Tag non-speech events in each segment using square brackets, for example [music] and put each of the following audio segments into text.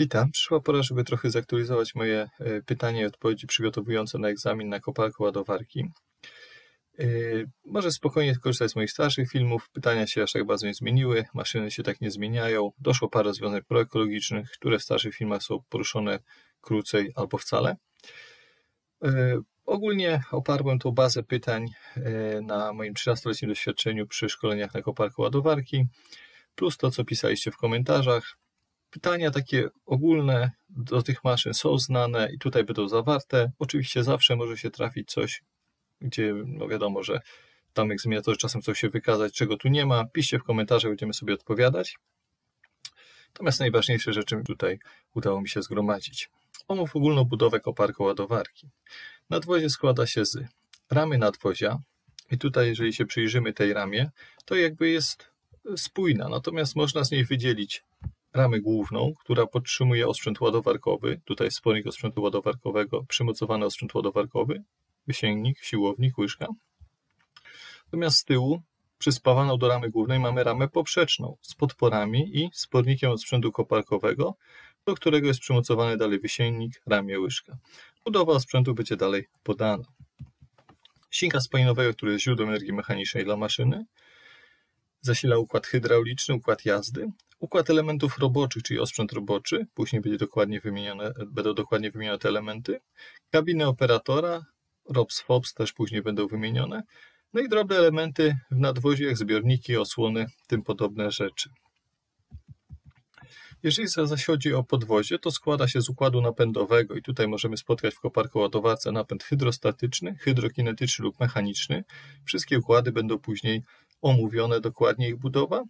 Witam. Przyszła pora, żeby trochę zaktualizować moje e, pytania i odpowiedzi przygotowujące na egzamin na koparkę ładowarki. E, może spokojnie korzystać z moich starszych filmów. Pytania się aż tak bardzo nie zmieniły, maszyny się tak nie zmieniają. Doszło parę rozwiązań proekologicznych, które w starszych filmach są poruszone krócej albo wcale. E, ogólnie oparłem tą bazę pytań na moim 13-letnim doświadczeniu przy szkoleniach na koparkę ładowarki, plus to, co pisaliście w komentarzach. Pytania takie ogólne do tych maszyn są znane i tutaj będą zawarte. Oczywiście zawsze może się trafić coś, gdzie no wiadomo, że tam egzaminator czasem coś się wykazać, czego tu nie ma. Piszcie w komentarzach, będziemy sobie odpowiadać. Natomiast najważniejsze rzeczy tutaj udało mi się zgromadzić. Omów ogólną budowę koparką ładowarki. Nadwozie składa się z ramy nadwozia i tutaj jeżeli się przyjrzymy tej ramie, to jakby jest spójna, natomiast można z niej wydzielić ramę główną, która podtrzymuje osprzęt ładowarkowy, tutaj spornik osprzętu ładowarkowego, przymocowany osprzęt ładowarkowy, wysięgnik, siłownik, łyżka. Natomiast z tyłu, przyspawaną do ramy głównej, mamy ramę poprzeczną z podporami i spornikiem osprzętu koparkowego, do którego jest przymocowany dalej wysięgnik, ramię, łyżka. Budowa osprzętu będzie dalej podana. Silnika spalinowego, który jest źródłem energii mechanicznej dla maszyny, zasila układ hydrauliczny, układ jazdy, układ elementów roboczych, czyli osprzęt roboczy, później będzie dokładnie wymienione, będą dokładnie wymienione te elementy, kabiny operatora, ROPS, FOPS też później będą wymienione, no i drobne elementy w nadwoziu, jak zbiorniki, osłony, tym podobne rzeczy. Jeżeli zaś chodzi o podwozie, to składa się z układu napędowego i tutaj możemy spotkać w koparku ładowarce napęd hydrostatyczny, hydrokinetyczny lub mechaniczny. Wszystkie układy będą później omówione dokładnie ich budowa.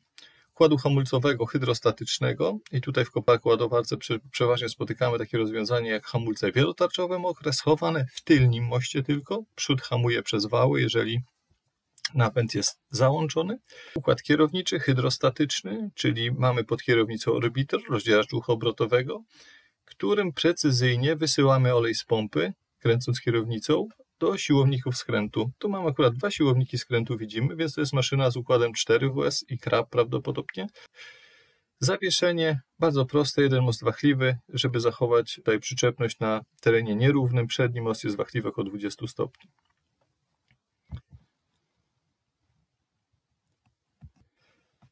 Układu hamulcowego hydrostatycznego i tutaj w koparku ładowarce przeważnie spotykamy takie rozwiązanie jak hamulce wielotarczowe mokre, schowane w tylnim moście tylko. Przód hamuje przez wały, jeżeli napęd jest załączony. Układ kierowniczy hydrostatyczny, czyli mamy pod kierownicą orbitor, rozdzielacz dwuchobrotowego, którym precyzyjnie wysyłamy olej z pompy, kręcąc kierownicą, do siłowników skrętu. Tu mam akurat dwa siłowniki skrętu, widzimy, więc to jest maszyna z układem 4WS i krab prawdopodobnie. Zawieszenie bardzo proste, jeden most wachliwy, żeby zachować tutaj przyczepność na terenie nierównym. Przedni most jest wachliwy około 20 stopni.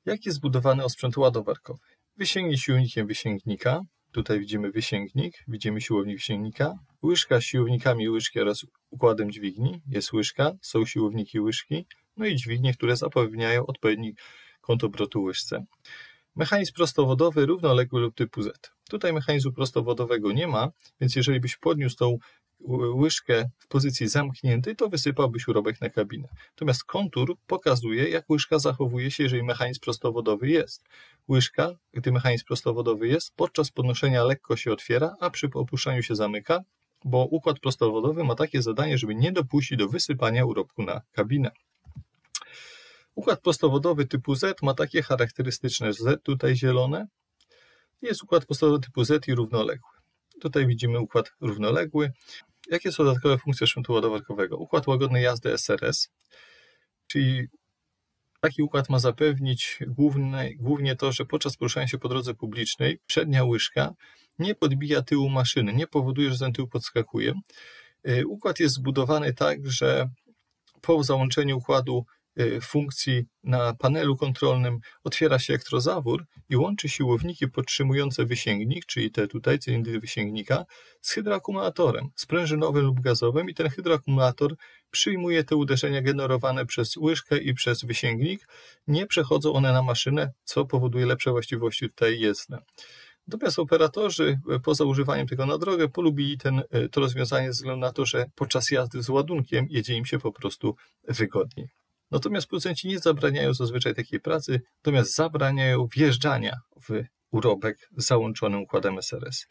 Jak jest zbudowany osprzęt ładowarkowy? Wysięgnie silnikiem wysięgnika, Tutaj widzimy wysięgnik, widzimy siłownik wysięgnika, łyżka z siłownikami łyżki oraz układem dźwigni, jest łyżka, są siłowniki łyżki, no i dźwignie, które zapewniają odpowiedni kąt obrotu łyżce. Mechanizm prostowodowy równoległy lub typu Z. Tutaj mechanizmu prostowodowego nie ma, więc jeżeli byś podniósł tą łyżkę w pozycji zamkniętej, to wysypałbyś urobek na kabinę. Natomiast kontur pokazuje, jak łyżka zachowuje się, jeżeli mechanizm prostowodowy jest. Łyżka, gdy mechanizm prostowodowy jest, podczas podnoszenia lekko się otwiera, a przy opuszczaniu się zamyka, bo układ prostowodowy ma takie zadanie, żeby nie dopuścić do wysypania urobku na kabinę. Układ prostowodowy typu Z ma takie charakterystyczne Z, tutaj zielone. Jest układ prostowodowy typu Z i równoległy. Tutaj widzimy układ równoległy. Jakie są dodatkowe funkcje sprzętu ładowarkowego? Układ łagodnej jazdy SRS, czyli taki układ ma zapewnić główne, głównie to, że podczas poruszania się po drodze publicznej przednia łyżka nie podbija tyłu maszyny, nie powoduje, że ten tył podskakuje. Y, układ jest zbudowany tak, że po załączeniu układu funkcji na panelu kontrolnym otwiera się elektrozawór i łączy siłowniki podtrzymujące wysięgnik, czyli te tutaj cylindry wysięgnika, z hydroakumulatorem sprężynowym lub gazowym i ten hydroakumulator przyjmuje te uderzenia generowane przez łyżkę i przez wysięgnik. Nie przechodzą one na maszynę, co powoduje lepsze właściwości tutaj jezdne. Natomiast operatorzy e, poza używaniem tego na drogę polubili ten, e, to rozwiązanie ze względu na to, że podczas jazdy z ładunkiem jedzie im się po prostu wygodniej. Natomiast producenci nie zabraniają zazwyczaj takiej pracy, natomiast zabraniają wjeżdżania w urobek z załączonym układem SRS.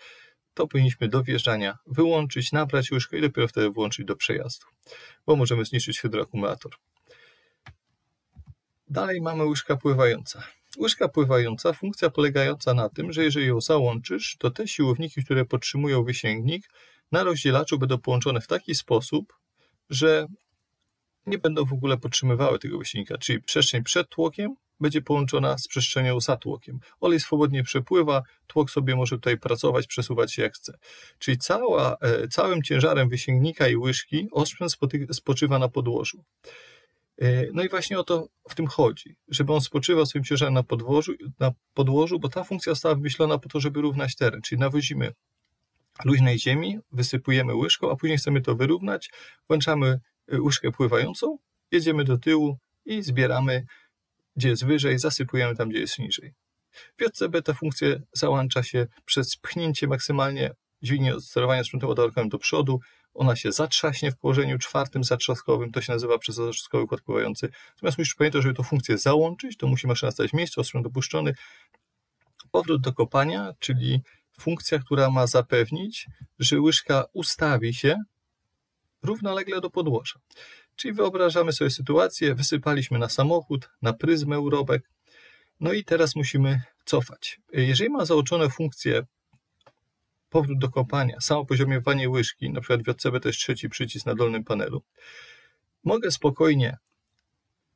To powinniśmy do wjeżdżania wyłączyć, nabrać łyżkę i dopiero wtedy włączyć do przejazdu, bo możemy zniszczyć hydroakumulator. Dalej mamy łyżka pływająca. Łyżka pływająca, funkcja polegająca na tym, że jeżeli ją załączysz, to te siłowniki, które podtrzymują wysięgnik, na rozdzielaczu będą połączone w taki sposób, że nie będą w ogóle podtrzymywały tego wysiłka, czyli przestrzeń przed tłokiem będzie połączona z przestrzenią za tłokiem. Olej swobodnie przepływa, tłok sobie może tutaj pracować, przesuwać się jak chce. Czyli cała, e, całym ciężarem wysięgnika i łyżki osprzęt spoczywa na podłożu. E, no i właśnie o to w tym chodzi, żeby on spoczywał swoim ciężarem na, podłożu, na podłożu, bo ta funkcja została wymyślona po to, żeby równać teren, czyli nawozimy luźnej ziemi, wysypujemy łyżką, a później chcemy to wyrównać, włączamy e, łyżkę pływającą, jedziemy do tyłu i zbieramy, gdzie jest wyżej, zasypujemy tam, gdzie jest niżej. W JCB ta funkcja załącza się przez pchnięcie maksymalnie dźwigni od sterowania sprzętem ładowarkowym do przodu, ona się zatrzaśnie w położeniu czwartym zatrzaskowym, to się nazywa przez zatrzaskowy układ pływający. Natomiast musisz pamiętać, żeby tę funkcję załączyć, to musi maszyna stać w miejscu, osprzęt dopuszczony. Powrót do kopania, czyli funkcja, która ma zapewnić, że łyżka ustawi się równolegle do podłoża. Czyli wyobrażamy sobie sytuację, wysypaliśmy na samochód, na pryzmę urobek, no i teraz musimy cofać. Jeżeli ma załączone funkcję powrót do kopania, samo poziomowanie łyżki, na przykład w JCB to jest trzeci przycisk na dolnym panelu, mogę spokojnie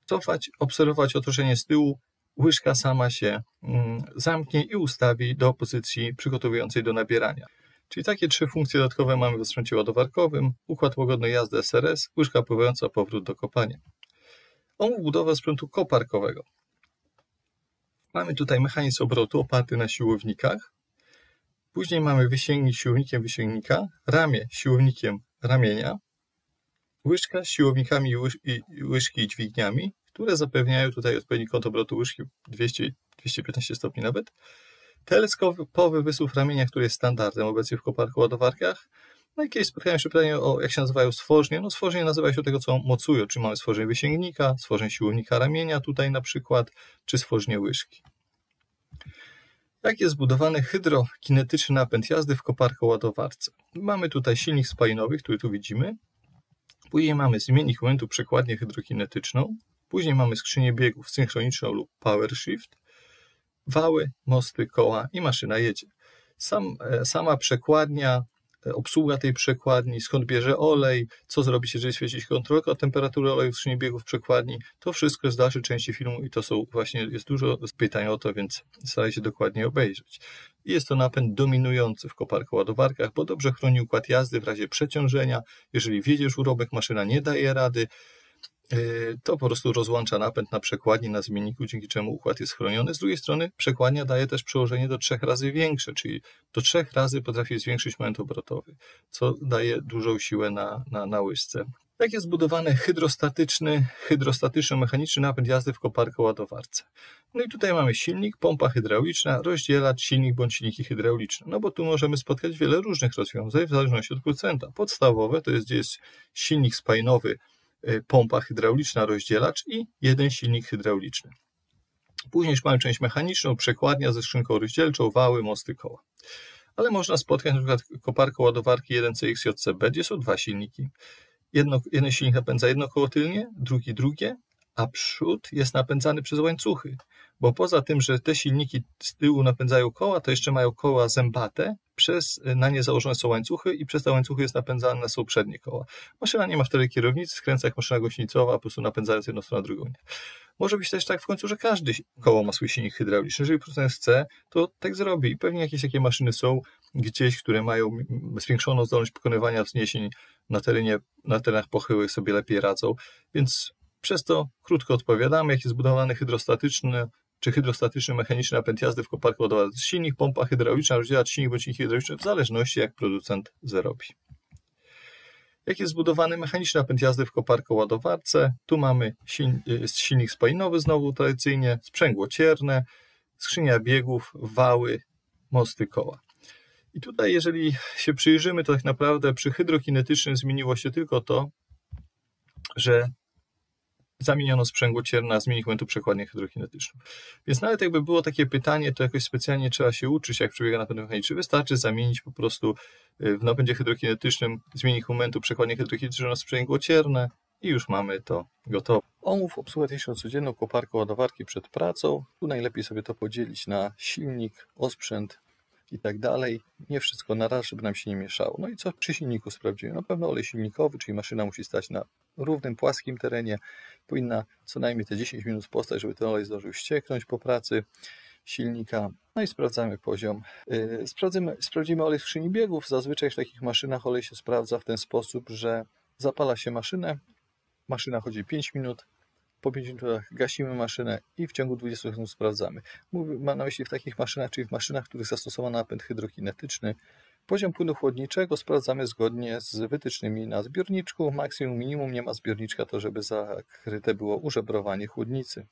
cofać, obserwować otoczenie z tyłu, łyżka sama się mm, zamknie i ustawi do pozycji przygotowującej do nabierania. Czyli takie trzy funkcje dodatkowe mamy w sprzęcie ładowarkowym, układ łagodnej jazdy SRS, łyżka pływająca, powrót do kopania. Omów budowę sprzętu koparkowego. Mamy tutaj mechanizm obrotu oparty na siłownikach. Później mamy wysięgnik siłownikiem wysięgnika, ramię siłownikiem ramienia, łyżka z siłownikami i łyżki i dźwigniami, które zapewniają tutaj odpowiedni kąt obrotu łyżki 200, 215 stopni nawet. Teleskopowy wysuw ramienia, który jest standardem obecnie w koparku ładowarkach. No i kiedyś spotkałem się pytanie o, jak się nazywają stworznie. No stworzenie nazywa się tego, co mocują, czy mamy stworzenie wysięgnika, stworzenie siłownika ramienia tutaj na przykład, czy stworzenie łyżki. Jak jest zbudowany hydrokinetyczny napęd jazdy w koparku ładowarce? Mamy tutaj silnik spalinowy, który tu widzimy. Później mamy zmiennik momentu przekładnię hydrokinetyczną. Później mamy skrzynię biegów synchroniczną lub power shift wały, mosty, koła i maszyna jedzie. Sam, e, sama przekładnia, e, obsługa tej przekładni, skąd bierze olej, co zrobić, jeżeli świecić kontrolka temperatury oleju w skrzyni biegów przekładni, to wszystko jest w dalszej części filmu i to są właśnie, jest dużo pytań o to, więc staraj się dokładnie obejrzeć. Jest to napęd dominujący w koparku ładowarkach, bo dobrze chroni układ jazdy w razie przeciążenia. Jeżeli wiedziesz urobek, maszyna nie daje rady, to po prostu rozłącza napęd na przekładni, na zmienniku, dzięki czemu układ jest chroniony. Z drugiej strony przekładnia daje też przełożenie do trzech razy większe, czyli do trzech razy potrafi zwiększyć moment obrotowy, co daje dużą siłę na, na, na łyżce. Jak jest zbudowany hydrostatyczny, hydrostatyczno-mechaniczny napęd jazdy w koparko ładowarce? No i tutaj mamy silnik, pompa hydrauliczna, rozdzielacz, silnik bądź silniki hydrauliczne. No bo tu możemy spotkać wiele różnych rozwiązań w zależności od producenta. Podstawowe to jest, gdzie jest silnik spajnowy pompa hydrauliczna, rozdzielacz i jeden silnik hydrauliczny. Później już mamy część mechaniczną, przekładnia ze skrzynką rozdzielczą, wały, mosty, koła. Ale można spotkać przykład koparkę ładowarki 1CXJCB, gdzie są dwa silniki. Jedno, jeden silnik napędza jedno koło tylnie, drugi drugie, a przód jest napędzany przez łańcuchy. Bo poza tym, że te silniki z tyłu napędzają koła, to jeszcze mają koła zębate, przez, na nie założone są łańcuchy i przez te łańcuchy jest napędzane są przednie koła. Maszyna nie ma wtedy kierownicy, skręca jak maszyna gąsienicowa, po prostu napędzając jedną stronę, drugą nie. Może być też tak w końcu, że każdy koło ma swój silnik hydrauliczny. Jeżeli producent chce, to tak zrobi. Pewnie jakieś takie maszyny są gdzieś, które mają zwiększoną zdolność pokonywania wzniesień na terenie, na terenach pochyłych sobie lepiej radzą, więc przez to krótko odpowiadamy, jak jest zbudowany hydrostatyczny czy hydrostatyczny mechaniczny napęd jazdy w koparku ładowarce. Silnik, pompa hydrauliczna, rozdzielacz silnik bądź silnik hydrauliczny, w zależności jak producent zarobi. Jak jest zbudowany mechaniczny napęd jazdy w koparku ładowarce? Tu mamy silnik spalinowy znowu tradycyjnie, sprzęgło cierne, skrzynia biegów, wały, mosty koła. I tutaj, jeżeli się przyjrzymy, to tak naprawdę przy hydrokinetycznym zmieniło się tylko to, że zamieniono sprzęgło cierna z momentu przekładnię hydrokinetyczną. Więc nawet jakby było takie pytanie, to jakoś specjalnie trzeba się uczyć, jak przebiega napęd mechaniczny. Wystarczy zamienić po prostu y, w napędzie hydrokinetycznym zmiennik momentu przekładnię hydrokinetyczną na sprzęgło cierne i już mamy to gotowe. Omów obsługę codzienną koparką ładowarki przed pracą. Tu najlepiej sobie to podzielić na silnik, osprzęt, i tak dalej. Nie wszystko na raz, żeby nam się nie mieszało. No i co przy silniku sprawdzimy? Na pewno olej silnikowy, czyli maszyna musi stać na równym, płaskim terenie powinna co najmniej te 10 minut postać, żeby ten olej zdążył ścieknąć po pracy silnika. No i sprawdzamy poziom. Yy, sprawdzimy, sprawdzimy olej w skrzyni biegów. Zazwyczaj w takich maszynach olej się sprawdza w ten sposób, że zapala się maszynę, maszyna chodzi 5 minut, po 5 minutach gasimy maszynę i w ciągu 20 sekund sprawdzamy. Mówię, mam na myśli w takich maszynach, czyli w maszynach, w których zastosowano napęd hydrokinetyczny. Poziom płynu chłodniczego sprawdzamy zgodnie z wytycznymi na zbiorniczku. Maksimum, minimum nie ma zbiorniczka, to żeby zakryte było użebrowanie chłodnicy.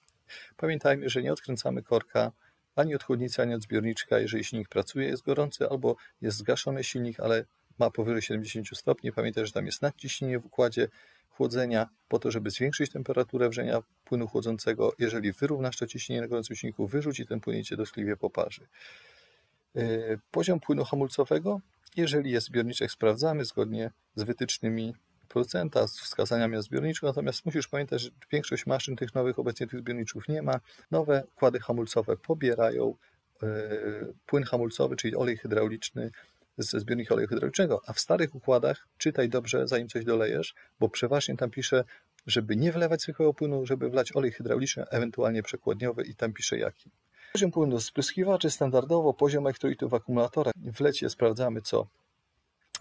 Pamiętajmy, że nie odkręcamy korka ani od chłodnicy, ani od zbiorniczka, jeżeli silnik pracuje, jest gorący, albo jest zgaszony silnik, ale ma powyżej 70 stopni. Pamiętaj, że tam jest nadciśnienie w układzie chłodzenia, po to, żeby zwiększyć temperaturę wrzenia płynu chłodzącego. Jeżeli wyrównasz to ciśnienie na gorącym silniku, wyrzuci ten płyn i cię doskliwie poparzy. Yy, poziom płynu hamulcowego, jeżeli jest zbiorniczek, sprawdzamy zgodnie z wytycznymi producenta, z wskazaniami na zbiorniczku, natomiast musisz pamiętać, że większość maszyn tych nowych obecnie tych zbiorniczków nie ma. Nowe układy hamulcowe pobierają yy, płyn hamulcowy, czyli olej hydrauliczny ze zbiornika oleju hydraulicznego, a w starych układach czytaj dobrze, zanim coś dolejesz, bo przeważnie tam pisze, żeby nie wlewać zwykłego płynu, żeby wlać olej hydrauliczny, ewentualnie przekładniowy i tam pisze jaki. Poziom płynu spryskiwaczy standardowo, poziom elektrolitów w akumulatorach. W lecie sprawdzamy co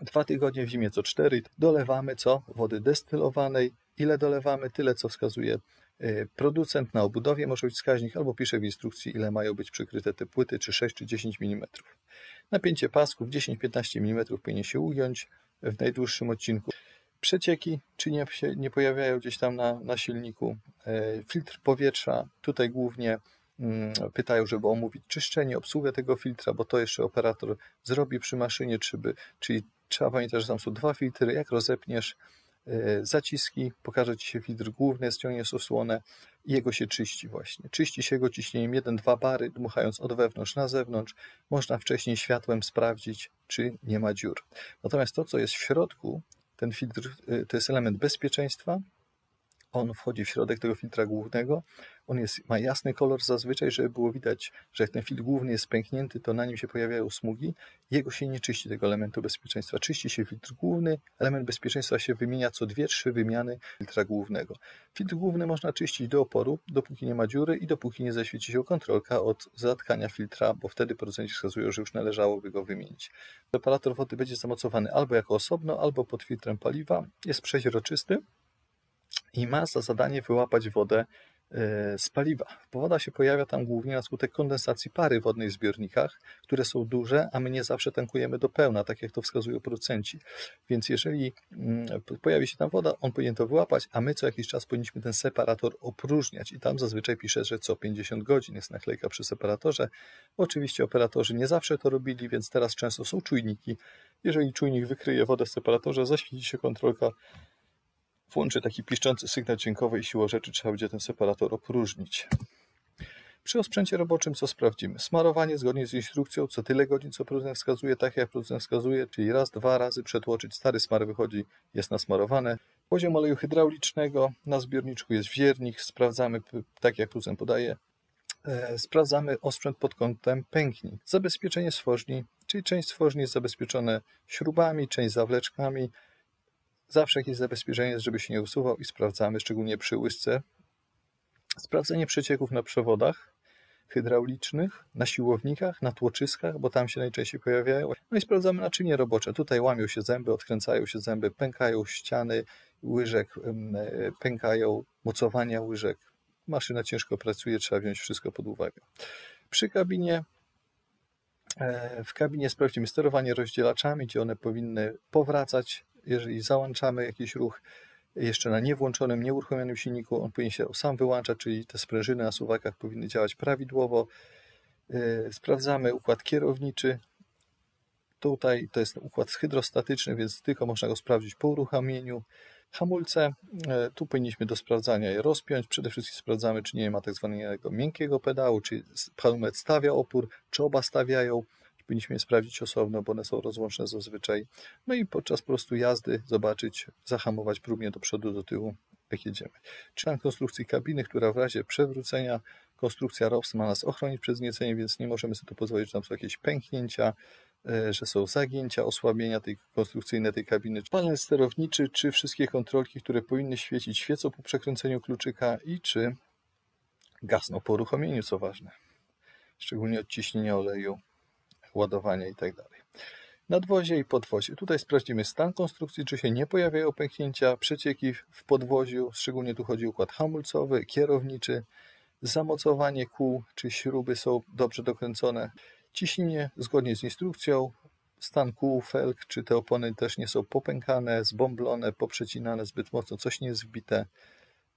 dwa tygodnie, w zimie co cztery. Dolewamy co? Wody destylowanej. Ile dolewamy? Tyle, co wskazuje y, producent na obudowie. Może być wskaźnik albo pisze w instrukcji, ile mają być przykryte te płyty, czy 6 czy 10 mm. Napięcie pasków 10-15 mm powinien się ugiąć w najdłuższym odcinku. Przecieki, czy nie, się nie pojawiają gdzieś tam na, na silniku. E, filtr powietrza, tutaj głównie pytają, żeby omówić czyszczenie, obsługę tego filtra, bo to jeszcze operator zrobi przy maszynie, czy by, czyli trzeba pamiętać, że tam są dwa filtry, jak rozepniesz E, zaciski, pokaże Ci się filtr główny, ściągniesz osłonę i jego się czyści właśnie. Czyści się go ciśnieniem 1-2 bary, dmuchając od wewnątrz na zewnątrz. Można wcześniej światłem sprawdzić, czy nie ma dziur. Natomiast to, co jest w środku, ten filtr e, to jest element bezpieczeństwa, on wchodzi w środek tego filtra głównego. On jest, ma jasny kolor zazwyczaj, żeby było widać, że jak ten filtr główny jest pęknięty, to na nim się pojawiają smugi. Jego się nie czyści, tego elementu bezpieczeństwa. Czyści się filtr główny, element bezpieczeństwa się wymienia co dwie, trzy wymiany filtra głównego. Filtr główny można czyścić do oporu, dopóki nie ma dziury i dopóki nie zaświeci się kontrolka od zatkania filtra, bo wtedy producenci wskazują, że już należałoby go wymienić. Separator wody będzie zamocowany albo jako osobno, albo pod filtrem paliwa. Jest przeźroczysty i ma za zadanie wyłapać wodę z paliwa. Woda się pojawia tam głównie na skutek kondensacji pary wodnej w zbiornikach, które są duże, a my nie zawsze tankujemy do pełna, tak jak to wskazują producenci. Więc jeżeli mm, pojawi się tam woda, on powinien to wyłapać, a my co jakiś czas powinniśmy ten separator opróżniać. I tam zazwyczaj pisze, że co 50 godzin jest naklejka przy separatorze. Oczywiście operatorzy nie zawsze to robili, więc teraz często są czujniki. Jeżeli czujnik wykryje wodę w separatorze, zaświeci się kontrolka włączy taki piszczący sygnał dźwiękowy i siłą rzeczy trzeba będzie ten separator opróżnić. Przy osprzęcie roboczym co sprawdzimy? Smarowanie zgodnie z instrukcją, co tyle godzin, co producent wskazuje, tak jak producent wskazuje, czyli raz, dwa razy przetłoczyć, stary smar wychodzi, jest nasmarowane. Poziom oleju hydraulicznego, na zbiorniczku jest wiernik, sprawdzamy tak jak producent podaje. E, sprawdzamy osprzęt pod kątem pękni. Zabezpieczenie stworzni, czyli część stworzni jest zabezpieczone śrubami, część zawleczkami, Zawsze jakieś zabezpieczenie jest, żeby się nie usuwał i sprawdzamy, szczególnie przy łysce. Sprawdzenie przecieków na przewodach hydraulicznych, na siłownikach, na tłoczyskach, bo tam się najczęściej pojawiają. No i sprawdzamy naczynie robocze. Tutaj łamią się zęby, odkręcają się zęby, pękają ściany łyżek, e, pękają mocowania łyżek. Maszyna ciężko pracuje, trzeba wziąć wszystko pod uwagę. Przy kabinie e, w kabinie sprawdzimy sterowanie rozdzielaczami, gdzie one powinny powracać jeżeli załączamy jakiś ruch jeszcze na niewłączonym, nieuruchomionym silniku, on powinien się sam wyłączać, czyli te sprężyny na suwakach powinny działać prawidłowo. E, sprawdzamy układ kierowniczy. Tutaj to jest układ hydrostatyczny, więc tylko można go sprawdzić po uruchomieniu. Hamulce, e, tu powinniśmy do sprawdzania je rozpiąć. Przede wszystkim sprawdzamy, czy nie ma tak zwanego miękkiego pedału, czy hamulec stawia opór, czy oba stawiają powinniśmy je sprawdzić osobno, bo one są rozłączne zazwyczaj. No i podczas po prostu jazdy zobaczyć, zahamować próbnie do przodu, do tyłu, jak jedziemy. Czy tam konstrukcji kabiny, która w razie przewrócenia konstrukcja ROPS ma nas ochronić przed znieceniem, więc nie możemy sobie to pozwolić, że tam są jakieś pęknięcia, e, że są zagięcia, osłabienia tej konstrukcyjne tej kabiny. Panel sterowniczy, czy wszystkie kontrolki, które powinny świecić, świecą po przekręceniu kluczyka i czy gasną po uruchomieniu, co ważne. Szczególnie odciśnienie oleju, ładowania itd. Tak Nadwozie i podwozie. Tutaj sprawdzimy stan konstrukcji, czy się nie pojawiają pęknięcia, przecieki w podwoziu, szczególnie tu chodzi o układ hamulcowy, kierowniczy, zamocowanie kół, czy śruby są dobrze dokręcone, ciśnienie zgodnie z instrukcją, stan kół, felg, czy te opony też nie są popękane, zbomblone, poprzecinane zbyt mocno, coś nie jest wbite.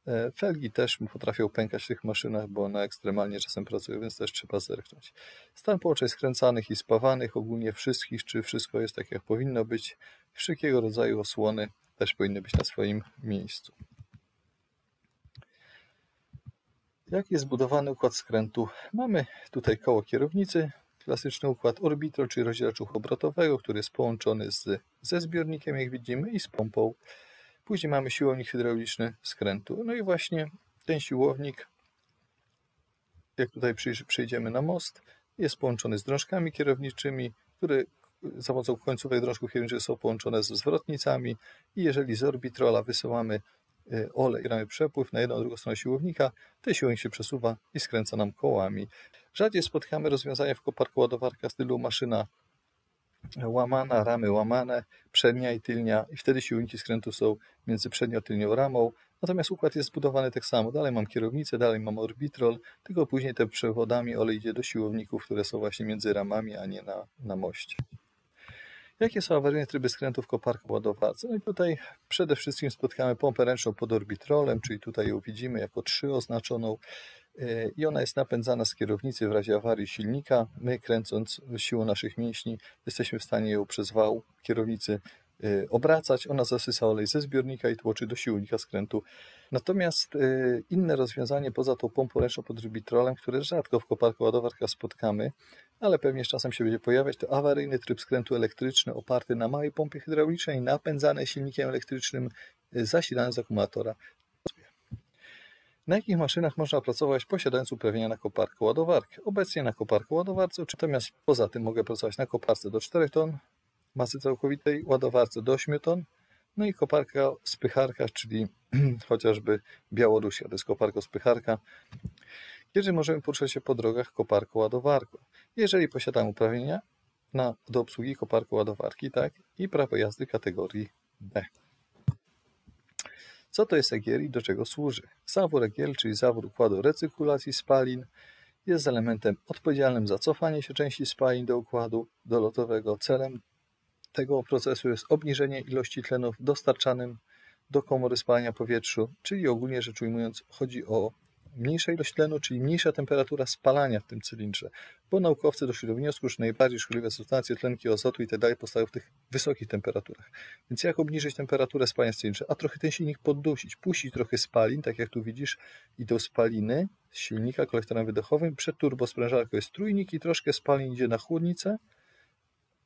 E, felgi też potrafią pękać w tych maszynach, bo one ekstremalnie czasem pracują, więc też trzeba zerknąć. Stan połączeń skręcanych i spawanych, ogólnie wszystkich, czy wszystko jest tak jak powinno być. Wszelkiego rodzaju osłony też powinny być na swoim miejscu. Jak jest zbudowany układ skrętu? Mamy tutaj koło kierownicy, klasyczny układ orbital, czyli rozdzielacz obrotowego, który jest połączony z, ze zbiornikiem, jak widzimy, i z pompą. Później mamy siłownik hydrauliczny skrętu. No i właśnie ten siłownik, jak tutaj przyjdziemy na most, jest połączony z drążkami kierowniczymi, które za pomocą końcówek drążków kierowniczych są połączone ze zwrotnicami i jeżeli z orbitrola wysyłamy y, olej, gramy przepływ na jedną, drugą stronę siłownika, ten siłownik się przesuwa i skręca nam kołami. Rzadziej spotykamy rozwiązania w koparku ładowarka stylu maszyna łamana, ramy łamane, przednia i tylnia i wtedy siłniki skrętu są między przednią a tylnią ramą. Natomiast układ jest zbudowany tak samo. Dalej mam kierownicę, dalej mam orbitrol, tylko później te przewodami olej idzie do siłowników, które są właśnie między ramami, a nie na, na moście. Jakie są awaryjne tryby skrętu w koparku ładowarce? No i tutaj przede wszystkim spotkamy pompę ręczną pod orbitrolem, czyli tutaj ją widzimy jako 3 oznaczoną. E, i ona jest napędzana z kierownicy w razie awarii silnika. My kręcąc siłą naszych mięśni jesteśmy w stanie ją przez wał kierownicy e, obracać. Ona zasysa olej ze zbiornika i tłoczy do silnika skrętu. Natomiast e, inne rozwiązanie poza tą pompą ręczną pod rybitrolem, które rzadko w koparku ładowarka spotkamy, ale pewnie z czasem się będzie pojawiać, to awaryjny tryb skrętu elektryczny oparty na małej pompie hydraulicznej, napędzany silnikiem elektrycznym zasilanym z akumulatora. Na jakich maszynach można pracować posiadając uprawnienia na koparkę ładowarkę? Obecnie na koparkę ładowarce, natomiast poza tym mogę pracować na koparce do 4 ton, masy całkowitej, ładowarce do 8 ton, no i koparka spycharka, czyli [clears throat] chociażby Białorusia, to jest koparko spycharka, kiedy możemy poruszać się po drogach koparką ładowarką. Jeżeli posiadam uprawnienia na, do obsługi koparką ładowarki, tak, i prawo jazdy kategorii B. Co to jest EGR i do czego służy? Zawór EGR, czyli zawór układu recykulacji spalin, jest elementem odpowiedzialnym za cofanie się części spalin do układu dolotowego. Celem tego procesu jest obniżenie ilości tlenów dostarczanym do komory spalania powietrzu, czyli ogólnie rzecz ujmując chodzi o mniejsza ilość tlenu, czyli mniejsza temperatura spalania w tym cylindrze, bo naukowcy doszli do wniosku, że najbardziej szkodliwe substancje, tlenki azotu i tak dalej powstają w tych wysokich temperaturach. Więc jak obniżyć temperaturę spalania w cylindrze? A trochę ten silnik poddusić, puścić trochę spalin, tak jak tu widzisz, idą spaliny z silnika kolektorem wydechowym, przed turbosprężarką jest trójnik i troszkę spalin idzie na chłodnicę,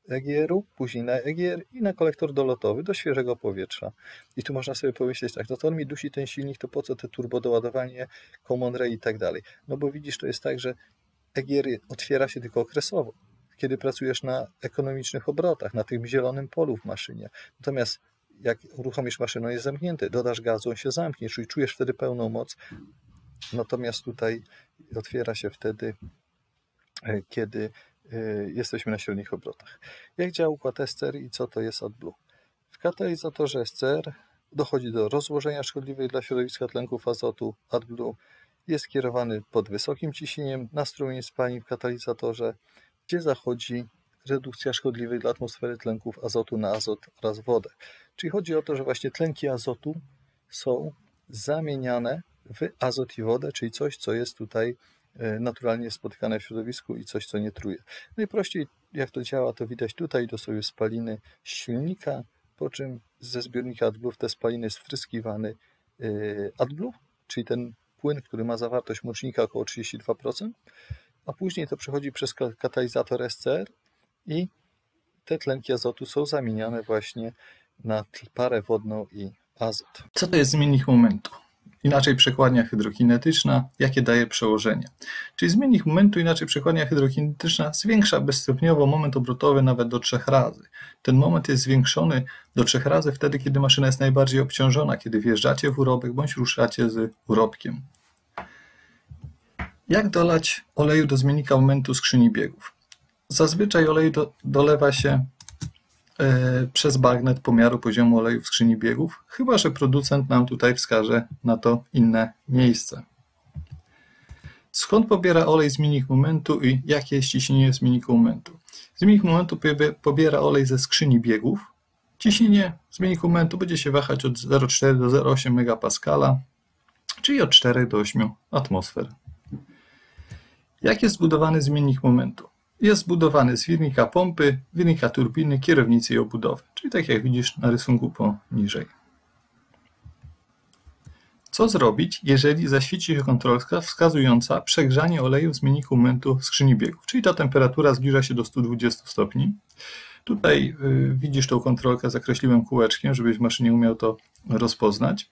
EGR-u, później na EGR i na kolektor dolotowy do świeżego powietrza. I tu można sobie pomyśleć tak, no to on mi dusi ten silnik, to po co te turbodoładowanie, common ray i tak dalej. No bo widzisz, to jest tak, że EGR otwiera się tylko okresowo, kiedy pracujesz na ekonomicznych obrotach, na tym zielonym polu w maszynie. Natomiast jak uruchomisz maszynę, jest zamknięty, dodasz gazu, on się zamknie, czyli czujesz wtedy pełną moc. Natomiast tutaj otwiera się wtedy, e, kiedy jesteśmy na średnich obrotach. Jak działa układ SCR i co to jest AdBlue? W katalizatorze SCR dochodzi do rozłożenia szkodliwych dla środowiska tlenków azotu. AdBlue jest kierowany pod wysokim ciśnieniem na strumień spalin w katalizatorze, gdzie zachodzi redukcja szkodliwych dla atmosfery tlenków azotu na azot oraz wodę. Czyli chodzi o to, że właśnie tlenki azotu są zamieniane w azot i wodę, czyli coś, co jest tutaj naturalnie spotykane w środowisku i coś, co nie truje. Najprościej jak to działa, to widać tutaj, są już spaliny silnika, po czym ze zbiornika AdBlue w te spaliny jest wtryskiwany e, AdBlue, czyli ten płyn, który ma zawartość mocznika około 32%, a później to przechodzi przez katalizator SCR i te tlenki azotu są zamieniane właśnie na parę wodną i azot. Co to jest zmiennik momentu? Inaczej przekładnia hydrokinetyczna, jakie daje przełożenie. Czyli zmiennik momentu, inaczej przekładnia hydrokinetyczna zwiększa bezstopniowo moment obrotowy nawet do trzech razy. Ten moment jest zwiększony do trzech razy wtedy, kiedy maszyna jest najbardziej obciążona, kiedy wjeżdżacie w urobek bądź ruszacie z urobkiem. Jak dolać oleju do zmiennika momentu skrzyni biegów? Zazwyczaj olej do, dolewa się przez bagnet pomiaru poziomu oleju w skrzyni biegów, chyba że producent nam tutaj wskaże na to inne miejsce. Skąd pobiera olej z minik momentu i jakie jest ciśnienie z minik momentu? Z minik momentu pobiera olej ze skrzyni biegów. Ciśnienie z minik momentu będzie się wahać od 0,4 do 0,8 MPa, czyli od 4 do 8 atmosfer. Jak jest zbudowany zmiennik momentu? Jest zbudowany z wirnika pompy, wirnika turbiny, kierownicy i obudowy, czyli tak jak widzisz na rysunku poniżej. Co zrobić, jeżeli zaświeci się kontrolka wskazująca przegrzanie oleju w zmienniku momentu w skrzyni biegów, czyli ta temperatura zbliża się do 120 stopni. Tutaj y, widzisz tą kontrolkę, zakreśliłem kółeczkiem, żebyś w maszynie umiał to rozpoznać.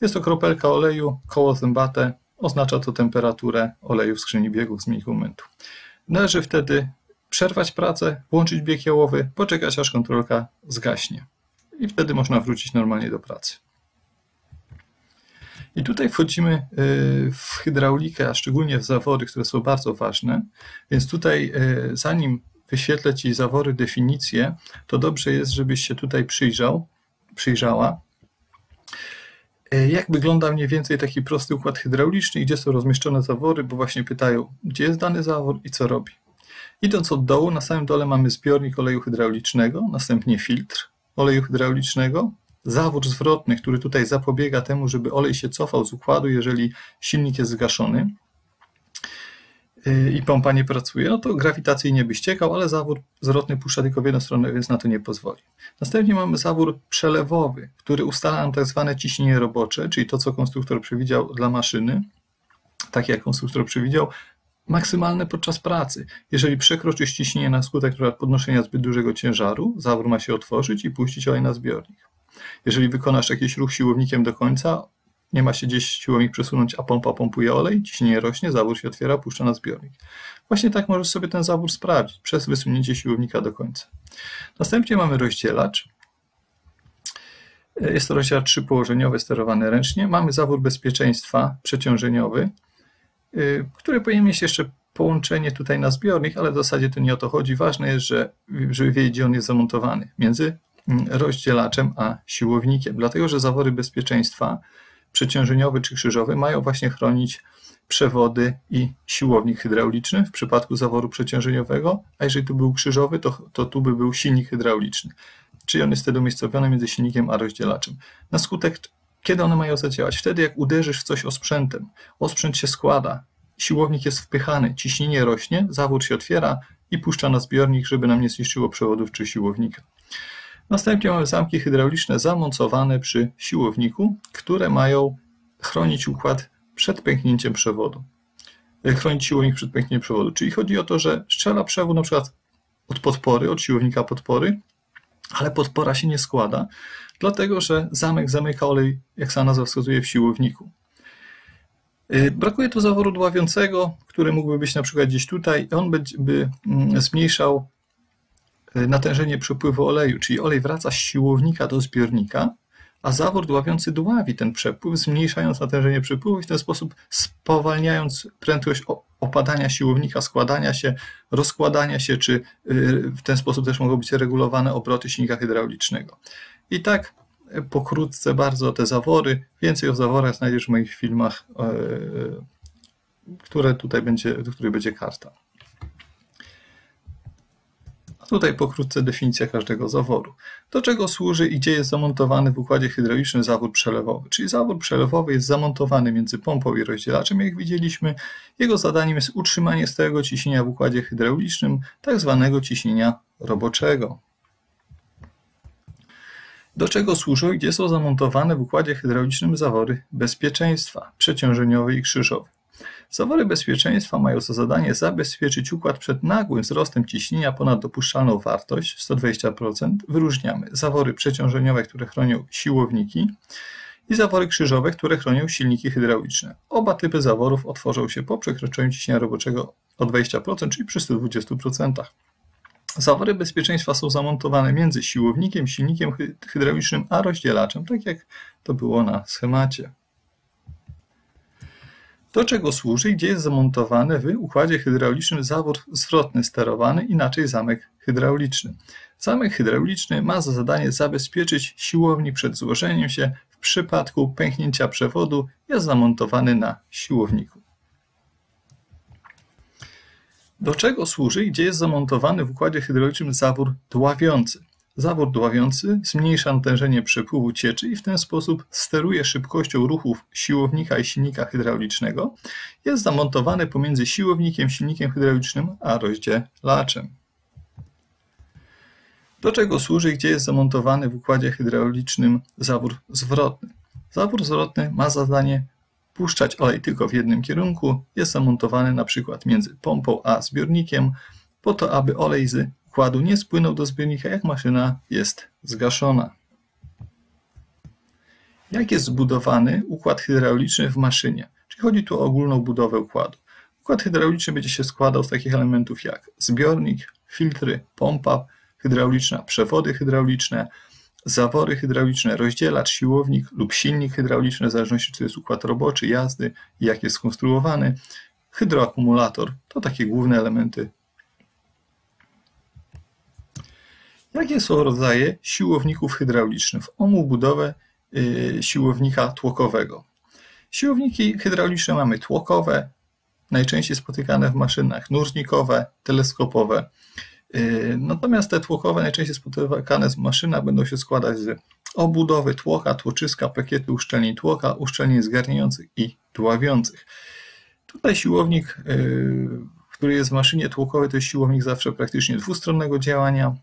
Jest to kropelka oleju, koło zębate, oznacza to temperaturę oleju w skrzyni biegów z momentu. Należy wtedy przerwać pracę, włączyć bieg jałowy, poczekać aż kontrolka zgaśnie. I wtedy można wrócić normalnie do pracy. I tutaj wchodzimy y, w hydraulikę, a szczególnie w zawory, które są bardzo ważne. Więc tutaj, y, zanim wyświetlę Ci zawory, definicje, to dobrze jest, żebyś się tutaj przyjrzał, przyjrzała. E, jak wygląda mniej więcej taki prosty układ hydrauliczny, gdzie są rozmieszczone zawory, bo właśnie pytają, gdzie jest dany zawór i co robi. Idąc od dołu, na samym dole mamy zbiornik oleju hydraulicznego, następnie filtr oleju hydraulicznego, zawór zwrotny, który tutaj zapobiega temu, żeby olej się cofał z układu, jeżeli silnik jest zgaszony. Y, i pompa nie pracuje, no to grawitacyjnie by ściekał, ale zawór zwrotny puszcza tylko w jedną stronę, więc na to nie pozwoli. Następnie mamy zawór przelewowy, który ustala nam tak zwane ciśnienie robocze, czyli to, co konstruktor przewidział dla maszyny, tak jak konstruktor przewidział, maksymalne podczas pracy. Jeżeli przekroczysz ciśnienie na skutek podnoszenia zbyt dużego ciężaru, zawór ma się otworzyć i puścić olej na zbiornik. Jeżeli wykonasz jakiś ruch siłownikiem do końca, nie ma się gdzieś siłownik przesunąć, a pompa pompuje olej, ciśnienie rośnie, zawór się otwiera, puszcza na zbiornik. Właśnie tak możesz sobie ten zawór sprawdzić przez wysunięcie siłownika do końca. Następnie mamy rozdzielacz. Jest to rozdzielacz trzypołożeniowy sterowany ręcznie. Mamy zawór bezpieczeństwa przeciążeniowy, y, który powinien mieć jeszcze połączenie tutaj na zbiornik, ale w zasadzie to nie o to chodzi. Ważne jest, że, żeby wiedzieć, gdzie on jest zamontowany między mm, rozdzielaczem a siłownikiem, dlatego że zawory bezpieczeństwa przeciążeniowy czy krzyżowy mają właśnie chronić przewody i siłownik hydrauliczny w przypadku zaworu przeciążeniowego, a jeżeli tu był krzyżowy, to, to tu by był silnik hydrauliczny. Czyli on jest wtedy umiejscowiony między silnikiem a rozdzielaczem. Na skutek, kiedy one mają zadziałać? Wtedy, jak uderzysz w coś osprzętem, osprzęt się składa, siłownik jest wpychany, ciśnienie rośnie, zawór się otwiera i puszcza na zbiornik, żeby nam nie zniszczyło przewodów czy siłownika. Następnie mamy zamki hydrauliczne zamontowane przy siłowniku, które mają chronić układ przed pęknięciem przewodu. E, chronić siłownik przed pęknięciem przewodu. Czyli chodzi o to, że strzela przewód na przykład od podpory, od siłownika podpory, ale podpora się nie składa, dlatego że zamek zamyka olej, jak sama nazwa wskazuje, w siłowniku. E, brakuje tu zaworu dławiącego, który mógłby być na przykład gdzieś tutaj. On by, mm, zmniejszał natężenie przepływu oleju, czyli olej wraca z siłownika do zbiornika, a zawór dławiący dławi ten przepływ, zmniejszając natężenie przepływu i w ten sposób spowalniając prędkość opadania siłownika, składania się, rozkładania się, czy y, w ten sposób też mogą być regulowane obroty silnika hydraulicznego. I tak e, pokrótce bardzo te zawory. Więcej o zaworach znajdziesz w moich filmach, które tutaj będzie, do których będzie karta. Tutaj pokrótce definicja każdego zaworu. Do czego służy i gdzie jest zamontowany w układzie hydraulicznym zawór przelewowy? Czyli zawór przelewowy jest zamontowany między pompą i rozdzielaczem, jak widzieliśmy. Jego zadaniem jest utrzymanie stałego ciśnienia w układzie hydraulicznym, tak zwanego ciśnienia roboczego. Do czego służą i gdzie są zamontowane w układzie hydraulicznym zawory bezpieczeństwa przeciążeniowy i krzyżowy? Zawory bezpieczeństwa mają za zadanie zabezpieczyć układ przed nagłym wzrostem ciśnienia ponad dopuszczalną wartość 120%. Wyróżniamy zawory przeciążeniowe, które chronią siłowniki i zawory krzyżowe, które chronią silniki hydrauliczne. Oba typy zaworów otworzą się po przekroczeniu ciśnienia roboczego o 20%, czyli przy 120%. Zawory bezpieczeństwa są zamontowane między siłownikiem, silnikiem hydraulicznym a rozdzielaczem, tak jak to było na schemacie. Do czego służy gdzie jest zamontowany w układzie hydraulicznym zawór zwrotny sterowany, inaczej zamek hydrauliczny. Zamek hydrauliczny ma za zadanie zabezpieczyć siłownik przed złożeniem się w przypadku pęknięcia przewodu, jest zamontowany na siłowniku. Do czego służy gdzie jest zamontowany w układzie hydraulicznym zawór dławiący? Zawór dławiący zmniejsza natężenie przepływu cieczy i w ten sposób steruje szybkością ruchów siłownika i silnika hydraulicznego. Jest zamontowany pomiędzy siłownikiem, silnikiem hydraulicznym a rozdzielaczem. Do czego służy gdzie jest zamontowany w układzie hydraulicznym zawór zwrotny? Zawór zwrotny ma zadanie puszczać olej tylko w jednym kierunku. Jest zamontowany na przykład między pompą a zbiornikiem po to, aby olej z układu nie spłynął do zbiornika, jak maszyna jest zgaszona. Jak jest zbudowany układ hydrauliczny w maszynie? Czyli chodzi tu o ogólną budowę układu. Układ hydrauliczny będzie się składał z takich elementów jak zbiornik, filtry, pompa hydrauliczna, przewody hydrauliczne, zawory hydrauliczne, rozdzielacz, siłownik lub silnik hydrauliczny, w zależności czy to jest układ roboczy, jazdy jak jest skonstruowany, hydroakumulator. To takie główne elementy Jakie są rodzaje siłowników hydraulicznych? Omów budowę y, siłownika tłokowego. Siłowniki hydrauliczne mamy tłokowe, najczęściej spotykane w maszynach nurnikowe, teleskopowe. Y, natomiast te tłokowe, najczęściej spotykane z maszynach, będą się składać z obudowy tłoka, tłoczyska, pakietu uszczelnień tłoka, uszczelnień zgarniających i dławiących. Tutaj siłownik, y, który jest w maszynie tłokowej, to jest siłownik zawsze praktycznie dwustronnego działania.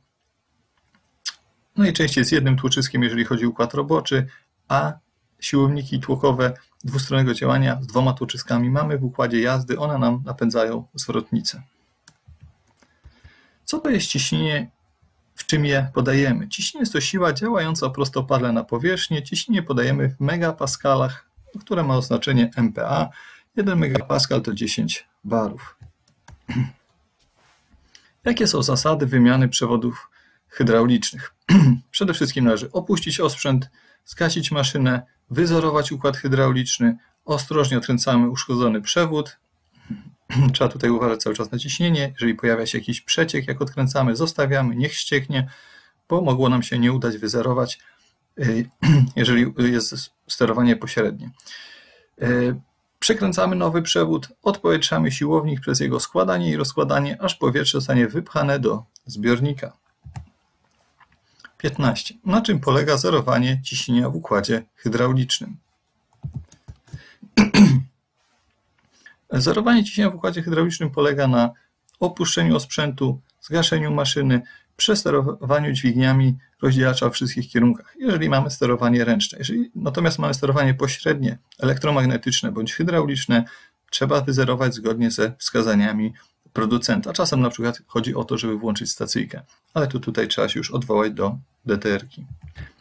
Najczęściej no z jednym tłoczyskiem, jeżeli chodzi o układ roboczy, a siłowniki tłokowe dwustronnego działania z dwoma tłoczyskami mamy w układzie jazdy, one nam napędzają zwrotnicę. Co to jest ciśnienie, w czym je podajemy? Ciśnienie jest to siła działająca prostopadle na powierzchnię. Ciśnienie podajemy w megapaskalach, które ma oznaczenie MPa. 1 megapascal to 10 barów. [clears throat] Jakie są zasady wymiany przewodów hydraulicznych. [clears throat] Przede wszystkim należy opuścić osprzęt, zgasić maszynę, wyzorować układ hydrauliczny, ostrożnie odkręcamy uszkodzony przewód. [clears throat] Trzeba tutaj uważać cały czas na ciśnienie. Jeżeli pojawia się jakiś przeciek, jak odkręcamy, zostawiamy, niech ścieknie, bo mogło nam się nie udać wyzerować, [clears throat] jeżeli jest sterowanie pośrednie. Y, przekręcamy nowy przewód, odpowietrzamy siłownik przez jego składanie i rozkładanie, aż powietrze zostanie wypchane do zbiornika. 15. Na czym polega zerowanie ciśnienia w układzie hydraulicznym? [clears throat] Zerowanie ciśnienia w układzie hydraulicznym polega na opuszczeniu osprzętu, zgaszeniu maszyny, przesterowaniu dźwigniami rozdzielacza w wszystkich kierunkach, jeżeli mamy sterowanie ręczne. Jeżeli natomiast mamy sterowanie pośrednie, elektromagnetyczne bądź hydrauliczne, trzeba wyzerować zgodnie ze wskazaniami producenta. Czasem na przykład chodzi o to, żeby włączyć stacyjkę, ale tu tutaj trzeba się już odwołać do DTR-ki.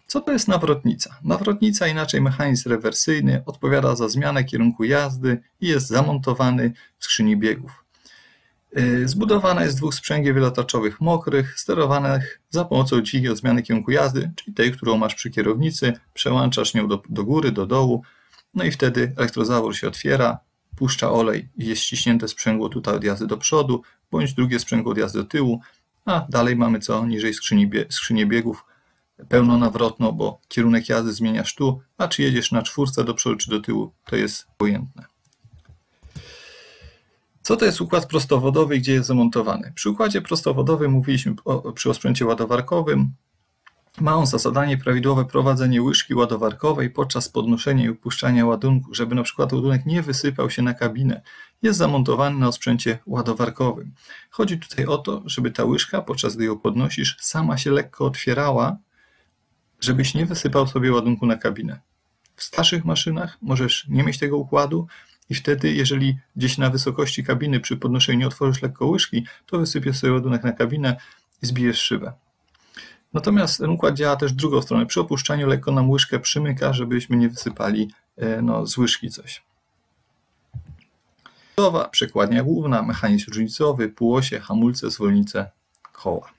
Co to jest nawrotnica? Nawrotnica, inaczej mechanizm rewersyjny, odpowiada za zmianę kierunku jazdy i jest zamontowany w skrzyni biegów. Y, zbudowana jest z dwóch sprzęgieł wielotaczowych mokrych, sterowanych za pomocą dźwigni od zmiany kierunku jazdy, czyli tej, którą masz przy kierownicy, przełączasz nią do, do góry, do dołu, no i wtedy elektrozawór się otwiera, puszcza olej i jest ściśnięte sprzęgło tutaj od jazdy do przodu, bądź drugie sprzęgło od jazdy do tyłu, a dalej mamy co niżej skrzyni, bie biegów pełnonawrotną, bo kierunek jazdy zmieniasz tu, a czy jedziesz na czwórce do przodu czy do tyłu, to jest pojętne. Co to jest układ prostowodowy i gdzie jest zamontowany? Przy układzie prostowodowym mówiliśmy o, przy osprzęcie ładowarkowym, ma on za zadanie prawidłowe prowadzenie łyżki ładowarkowej podczas podnoszenia i upuszczania ładunku, żeby na przykład ładunek nie wysypał się na kabinę. Jest zamontowany na osprzęcie ładowarkowym. Chodzi tutaj o to, żeby ta łyżka, podczas gdy ją podnosisz, sama się lekko otwierała, żebyś nie wysypał sobie ładunku na kabinę. W starszych maszynach możesz nie mieć tego układu i wtedy, jeżeli gdzieś na wysokości kabiny przy podnoszeniu otworzysz lekko łyżki, to wysypiesz sobie ładunek na kabinę i zbijesz szybę. Natomiast ten układ działa też drugą stronę. Przy opuszczaniu lekko nam łyżkę przymyka, żebyśmy nie wysypali e, no, z łyżki coś. Przekładnia główna, mechanizm różnicowy, półosie, hamulce, zwolnice, koła.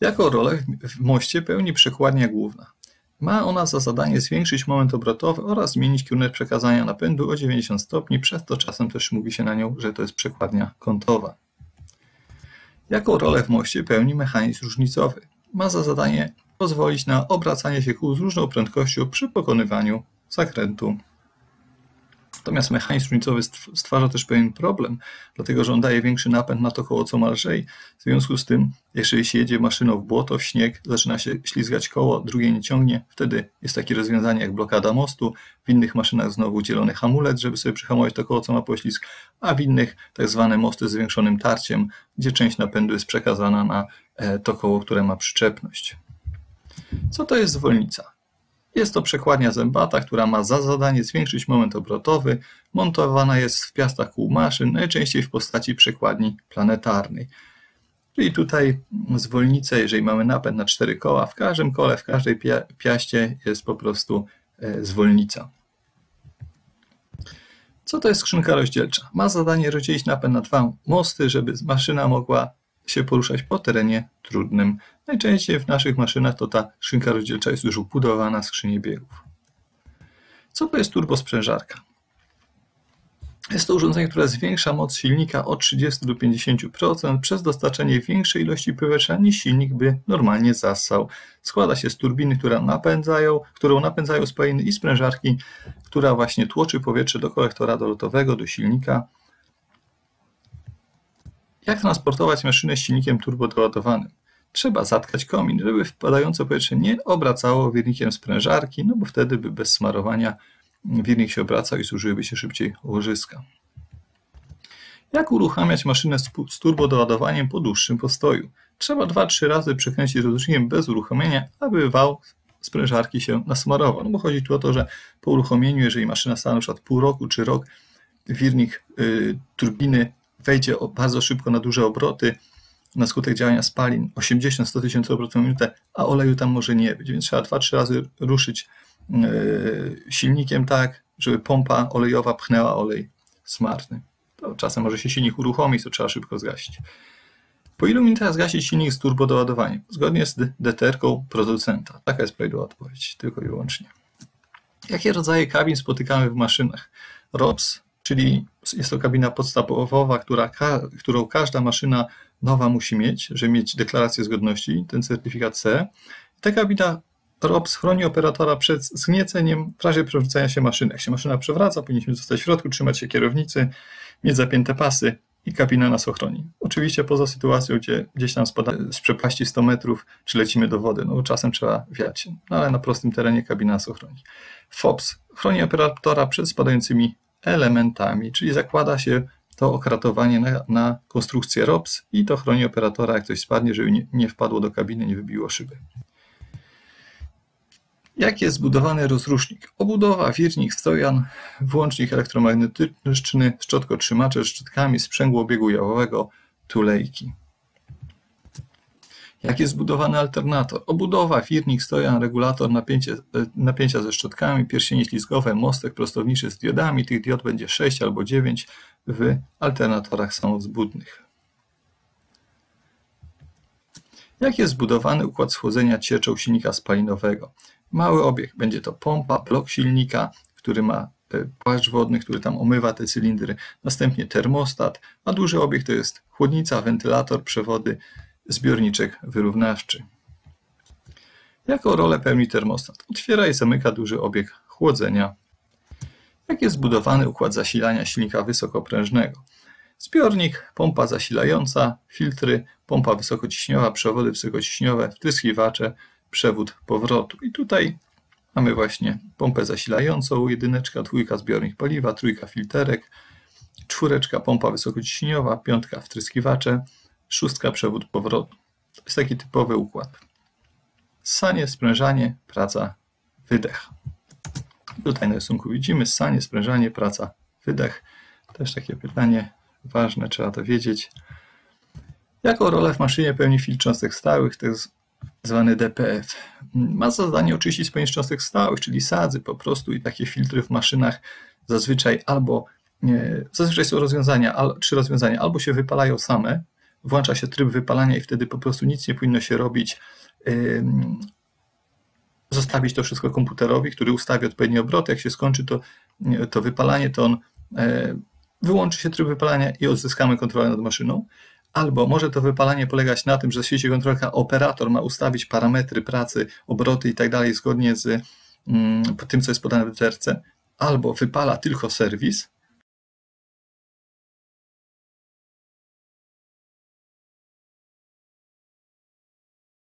Jaką rolę w moście pełni przekładnia główna? Ma ona za zadanie zwiększyć moment obrotowy oraz zmienić kierunek przekazania napędu o 90 stopni, przez to czasem też mówi się na nią, że to jest przekładnia kątowa. Jaką rolę w moście pełni mechanizm różnicowy? Ma za zadanie pozwolić na obracanie się kół z różną prędkością przy pokonywaniu zakrętu Natomiast mechanizm różnicowy stwarza też pewien problem, dlatego że on daje większy napęd na to koło, co ma lżej. W związku z tym, jeżeli się jedzie maszyną w błoto, w śnieg, zaczyna się ślizgać koło, drugie nie ciągnie, wtedy jest takie rozwiązanie jak blokada mostu. W innych maszynach znowu udzielony hamulec, żeby sobie przyhamować to koło, co ma poślizg, a w innych tak zwane mosty z zwiększonym tarciem, gdzie część napędu jest przekazana na e, to koło, które ma przyczepność. Co to jest zwolnica? Jest to przekładnia zębata, która ma za zadanie zwiększyć moment obrotowy. Montowana jest w piastach kół maszyn, najczęściej w postaci przekładni planetarnej. Czyli tutaj zwolnicę, jeżeli mamy napęd na cztery koła, w każdym kole, w każdej piaście jest po prostu e, zwolnica. Co to jest skrzynka rozdzielcza? Ma zadanie rozdzielić napęd na dwa mosty, żeby maszyna mogła się poruszać po terenie trudnym. Najczęściej w naszych maszynach to ta szynka rozdzielcza jest już ubudowana skrzyni biegów. Co to jest turbosprężarka? Jest to urządzenie, które zwiększa moc silnika od 30 do 50% przez dostarczenie większej ilości powietrza niż silnik by normalnie zassał. Składa się z turbiny, która napędzają, którą napędzają spaliny i sprężarki, która właśnie tłoczy powietrze do kolektora dolotowego, do silnika jak transportować maszynę z silnikiem turbodoładowanym? Trzeba zatkać komin, żeby wpadające powietrze nie obracało wirnikiem sprężarki, no bo wtedy by bez smarowania wirnik się obracał i zużyłyby się szybciej łożyska. Jak uruchamiać maszynę z turbodoładowaniem po dłuższym postoju? Trzeba 2-3 razy przekręcić rozrusznikiem bez uruchomienia, aby wał sprężarki się nasmarował. No bo chodzi tu o to, że po uruchomieniu, jeżeli maszyna stała na przykład pół roku czy rok, wirnik y, turbiny wejdzie bardzo szybko na duże obroty na skutek działania spalin 80-100 tysięcy obrotów na minutę, a oleju tam może nie być, więc trzeba 2-3 razy ruszyć e, silnikiem tak, żeby pompa olejowa pchnęła olej smarny. To czasem może się silnik uruchomić, to trzeba szybko zgasić. Po ilu minutach zgasić silnik z turbodoładowaniem? Zgodnie z deterką producenta. Taka jest prawidłowa odpowiedź, tylko i wyłącznie. Jakie rodzaje kabin spotykamy w maszynach? ROPS, czyli jest to kabina podstawowa, która, którą każda maszyna nowa musi mieć, żeby mieć deklarację zgodności, ten certyfikat C. Ta kabina ROPS chroni operatora przed zgnieceniem w razie przewracania się maszyny. Jak się maszyna przewraca, powinniśmy zostać w środku, trzymać się kierownicy, mieć zapięte pasy i kabina nas ochroni. Oczywiście poza sytuacją, gdzie gdzieś tam spada z przepaści 100 metrów, czy lecimy do wody, no czasem trzeba wiać, no ale na prostym terenie kabina nas ochroni. FOPS chroni operatora przed spadającymi elementami, czyli zakłada się to okratowanie na, na konstrukcję ROPS i to chroni operatora, jak coś spadnie, żeby nie, nie wpadło do kabiny, nie wybiło szyby. Jak jest zbudowany rozrusznik? Obudowa, wirnik, stojan, włącznik elektromagnetyczny, szczotkotrzymacze z szczotkami, sprzęgło biegu jałowego, tulejki. Jak jest zbudowany alternator? Obudowa, firnik, stojan, regulator, napięcie, e, napięcia ze szczotkami, pierścienie ślizgowe, mostek prostowniczy z diodami. Tych diod będzie 6 albo 9 w alternatorach samowzbudnych. Jak jest zbudowany układ schłodzenia cieczą silnika spalinowego? Mały obieg, będzie to pompa, blok silnika, który ma e, płaszcz wodny, który tam omywa te cylindry, następnie termostat, a duży obieg to jest chłodnica, wentylator, przewody, Zbiorniczek wyrównawczy. Jaką rolę pełni termostat? Otwiera i zamyka duży obieg chłodzenia. Jak jest zbudowany układ zasilania silnika wysokoprężnego? Zbiornik, pompa zasilająca, filtry, pompa wysokociśniowa, przewody wysokociśniowe, wtryskiwacze, przewód powrotu. I tutaj mamy właśnie pompę zasilającą, jedyneczka, dwójka, zbiornik paliwa, trójka, filterek, czwóreczka, pompa wysokociśniowa, piątka, wtryskiwacze, szóstka przewód powrotu. To jest taki typowy układ. Sanie, sprężanie, praca, wydech. Tutaj na rysunku widzimy sanie, sprężanie, praca, wydech. Też takie pytanie ważne, trzeba to wiedzieć. Jaką rolę w maszynie pełni filtr cząstek stałych, jest zwany DPF? Ma zadanie oczyścić z cząstek stałych, czyli sadzy po prostu i takie filtry w maszynach zazwyczaj albo zazwyczaj są rozwiązania, trzy rozwiązania, albo się wypalają same, włącza się tryb wypalania i wtedy po prostu nic nie powinno się robić. Zostawić to wszystko komputerowi, który ustawi odpowiedni obrot. Jak się skończy to, to wypalanie, to on e, wyłączy się tryb wypalania i odzyskamy kontrolę nad maszyną. Albo może to wypalanie polegać na tym, że w sieci kontrolka operator ma ustawić parametry pracy, obroty i tak dalej zgodnie z mm, tym, co jest podane w literce, albo wypala tylko serwis,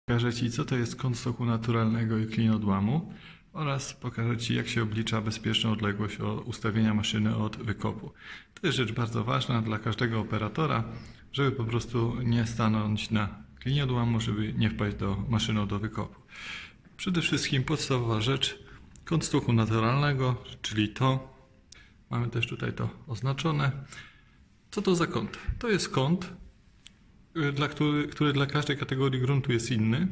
Pokażę Ci, co to jest kąt stoku naturalnego i klin odłamu oraz pokażę Ci, jak się oblicza bezpieczną odległość od ustawienia maszyny od wykopu. To jest rzecz bardzo ważna dla każdego operatora, żeby po prostu nie stanąć na klinie odłamu, żeby nie wpaść do maszyny do wykopu. Przede wszystkim podstawowa rzecz, kąt stoku naturalnego, czyli to, mamy też tutaj to oznaczone. Co to za kąt? To jest kąt, dla który, który dla każdej kategorii gruntu jest inny.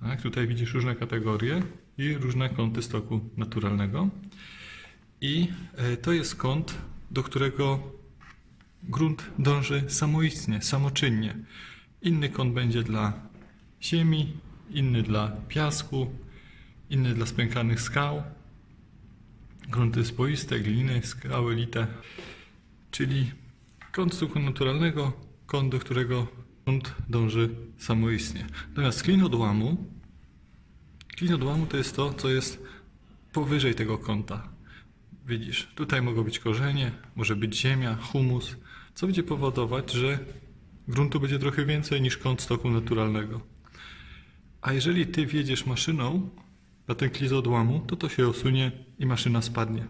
Tak, tutaj widzisz różne kategorie i różne kąty stoku naturalnego. I e, to jest kąt, do którego grunt dąży samoistnie, samoczynnie. Inny kąt będzie dla ziemi, inny dla piasku, inny dla spękanych skał, grunty spoiste, gliny, skały lite, czyli Kąt stoku naturalnego, kąt, do którego kąt dąży samoistnie. Natomiast klin odłamu, klin odłamu to jest to, co jest powyżej tego kąta. Widzisz, tutaj mogą być korzenie, może być ziemia, humus, co będzie powodować, że gruntu będzie trochę więcej niż kąt stoku naturalnego. A jeżeli ty wjedziesz maszyną na ten klin odłamu, to to się osunie i maszyna spadnie.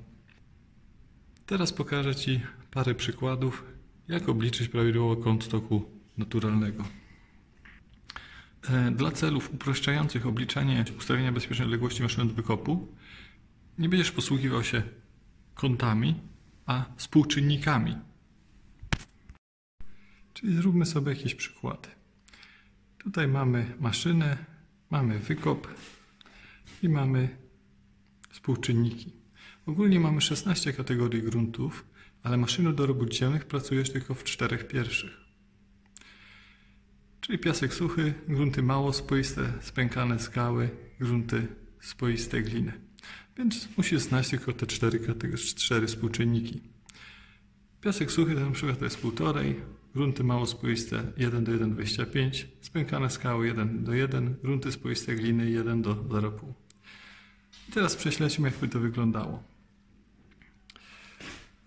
Teraz pokażę Ci parę przykładów, jak obliczyć prawidłowo kąt toku naturalnego? E, dla celów uproszczających obliczanie ustawienia bezpiecznej odległości maszyny od wykopu nie będziesz posługiwał się kątami, a współczynnikami. Czyli zróbmy sobie jakieś przykłady. Tutaj mamy maszynę, mamy wykop i mamy współczynniki. Ogólnie mamy 16 kategorii gruntów, ale maszyny do robót ziemnych pracujesz tylko w czterech pierwszych. Czyli piasek suchy, grunty mało spoiste, spękane skały, grunty spoiste gliny. Więc musisz znać tylko te cztery, cztery współczynniki. Piasek suchy to na przykład to jest 1,5, grunty mało spoiste 1 do 1,25, spękane skały 1 do 1, grunty spoiste gliny 1 do 0,5. I teraz prześledźmy, jakby to wyglądało.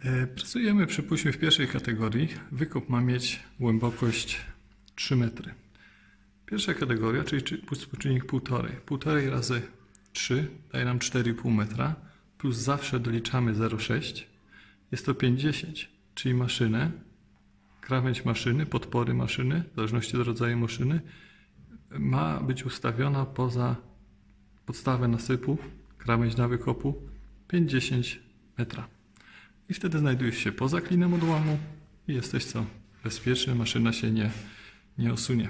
E, pracujemy, przypuśćmy, w pierwszej kategorii. Wykop ma mieć głębokość 3 metry. Pierwsza kategoria, czyli współczynnik 1,5. 1,5 razy 3 daje nam 4,5 metra, plus zawsze doliczamy 0,6. Jest to 50, czyli maszynę, krawędź maszyny, podpory maszyny, w zależności od rodzaju maszyny, ma być ustawiona poza podstawę nasypu, krawędź na wykopu 50 metra. I wtedy znajdujesz się poza klinem odłamu i jesteś co? Bezpieczny, maszyna się nie, nie osunie.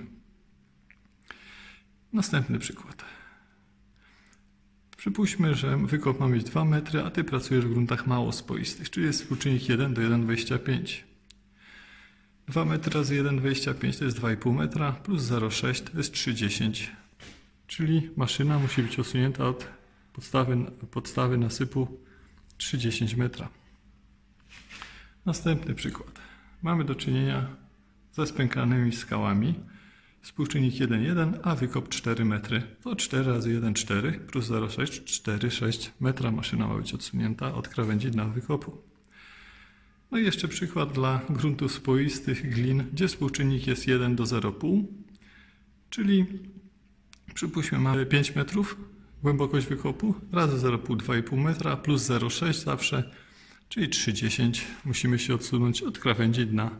Następny przykład. Przypuśćmy, że wykop ma mieć 2 metry, a ty pracujesz w gruntach mało spoistych, czyli jest współczynnik 1 do 1,25. 2 metry razy 1,25 to jest 2,5 metra, plus 0,6 to jest 3,10. Czyli maszyna musi być osunięta od podstawy, podstawy nasypu 3,10 metra. Następny przykład. Mamy do czynienia ze spękanymi skałami. Współczynnik 1,1, a wykop 4 metry. To 4 razy 1, 4 plus 0,6, 4, 6 metra maszyna ma być odsunięta od krawędzi na wykopu. No i jeszcze przykład dla gruntów spoistych glin, gdzie współczynnik jest 1 do 0,5, czyli przypuśćmy mamy 5 metrów głębokość wykopu razy 0,5, 2,5 metra plus 0,6 zawsze czyli 3,10 musimy się odsunąć od krawędzi dna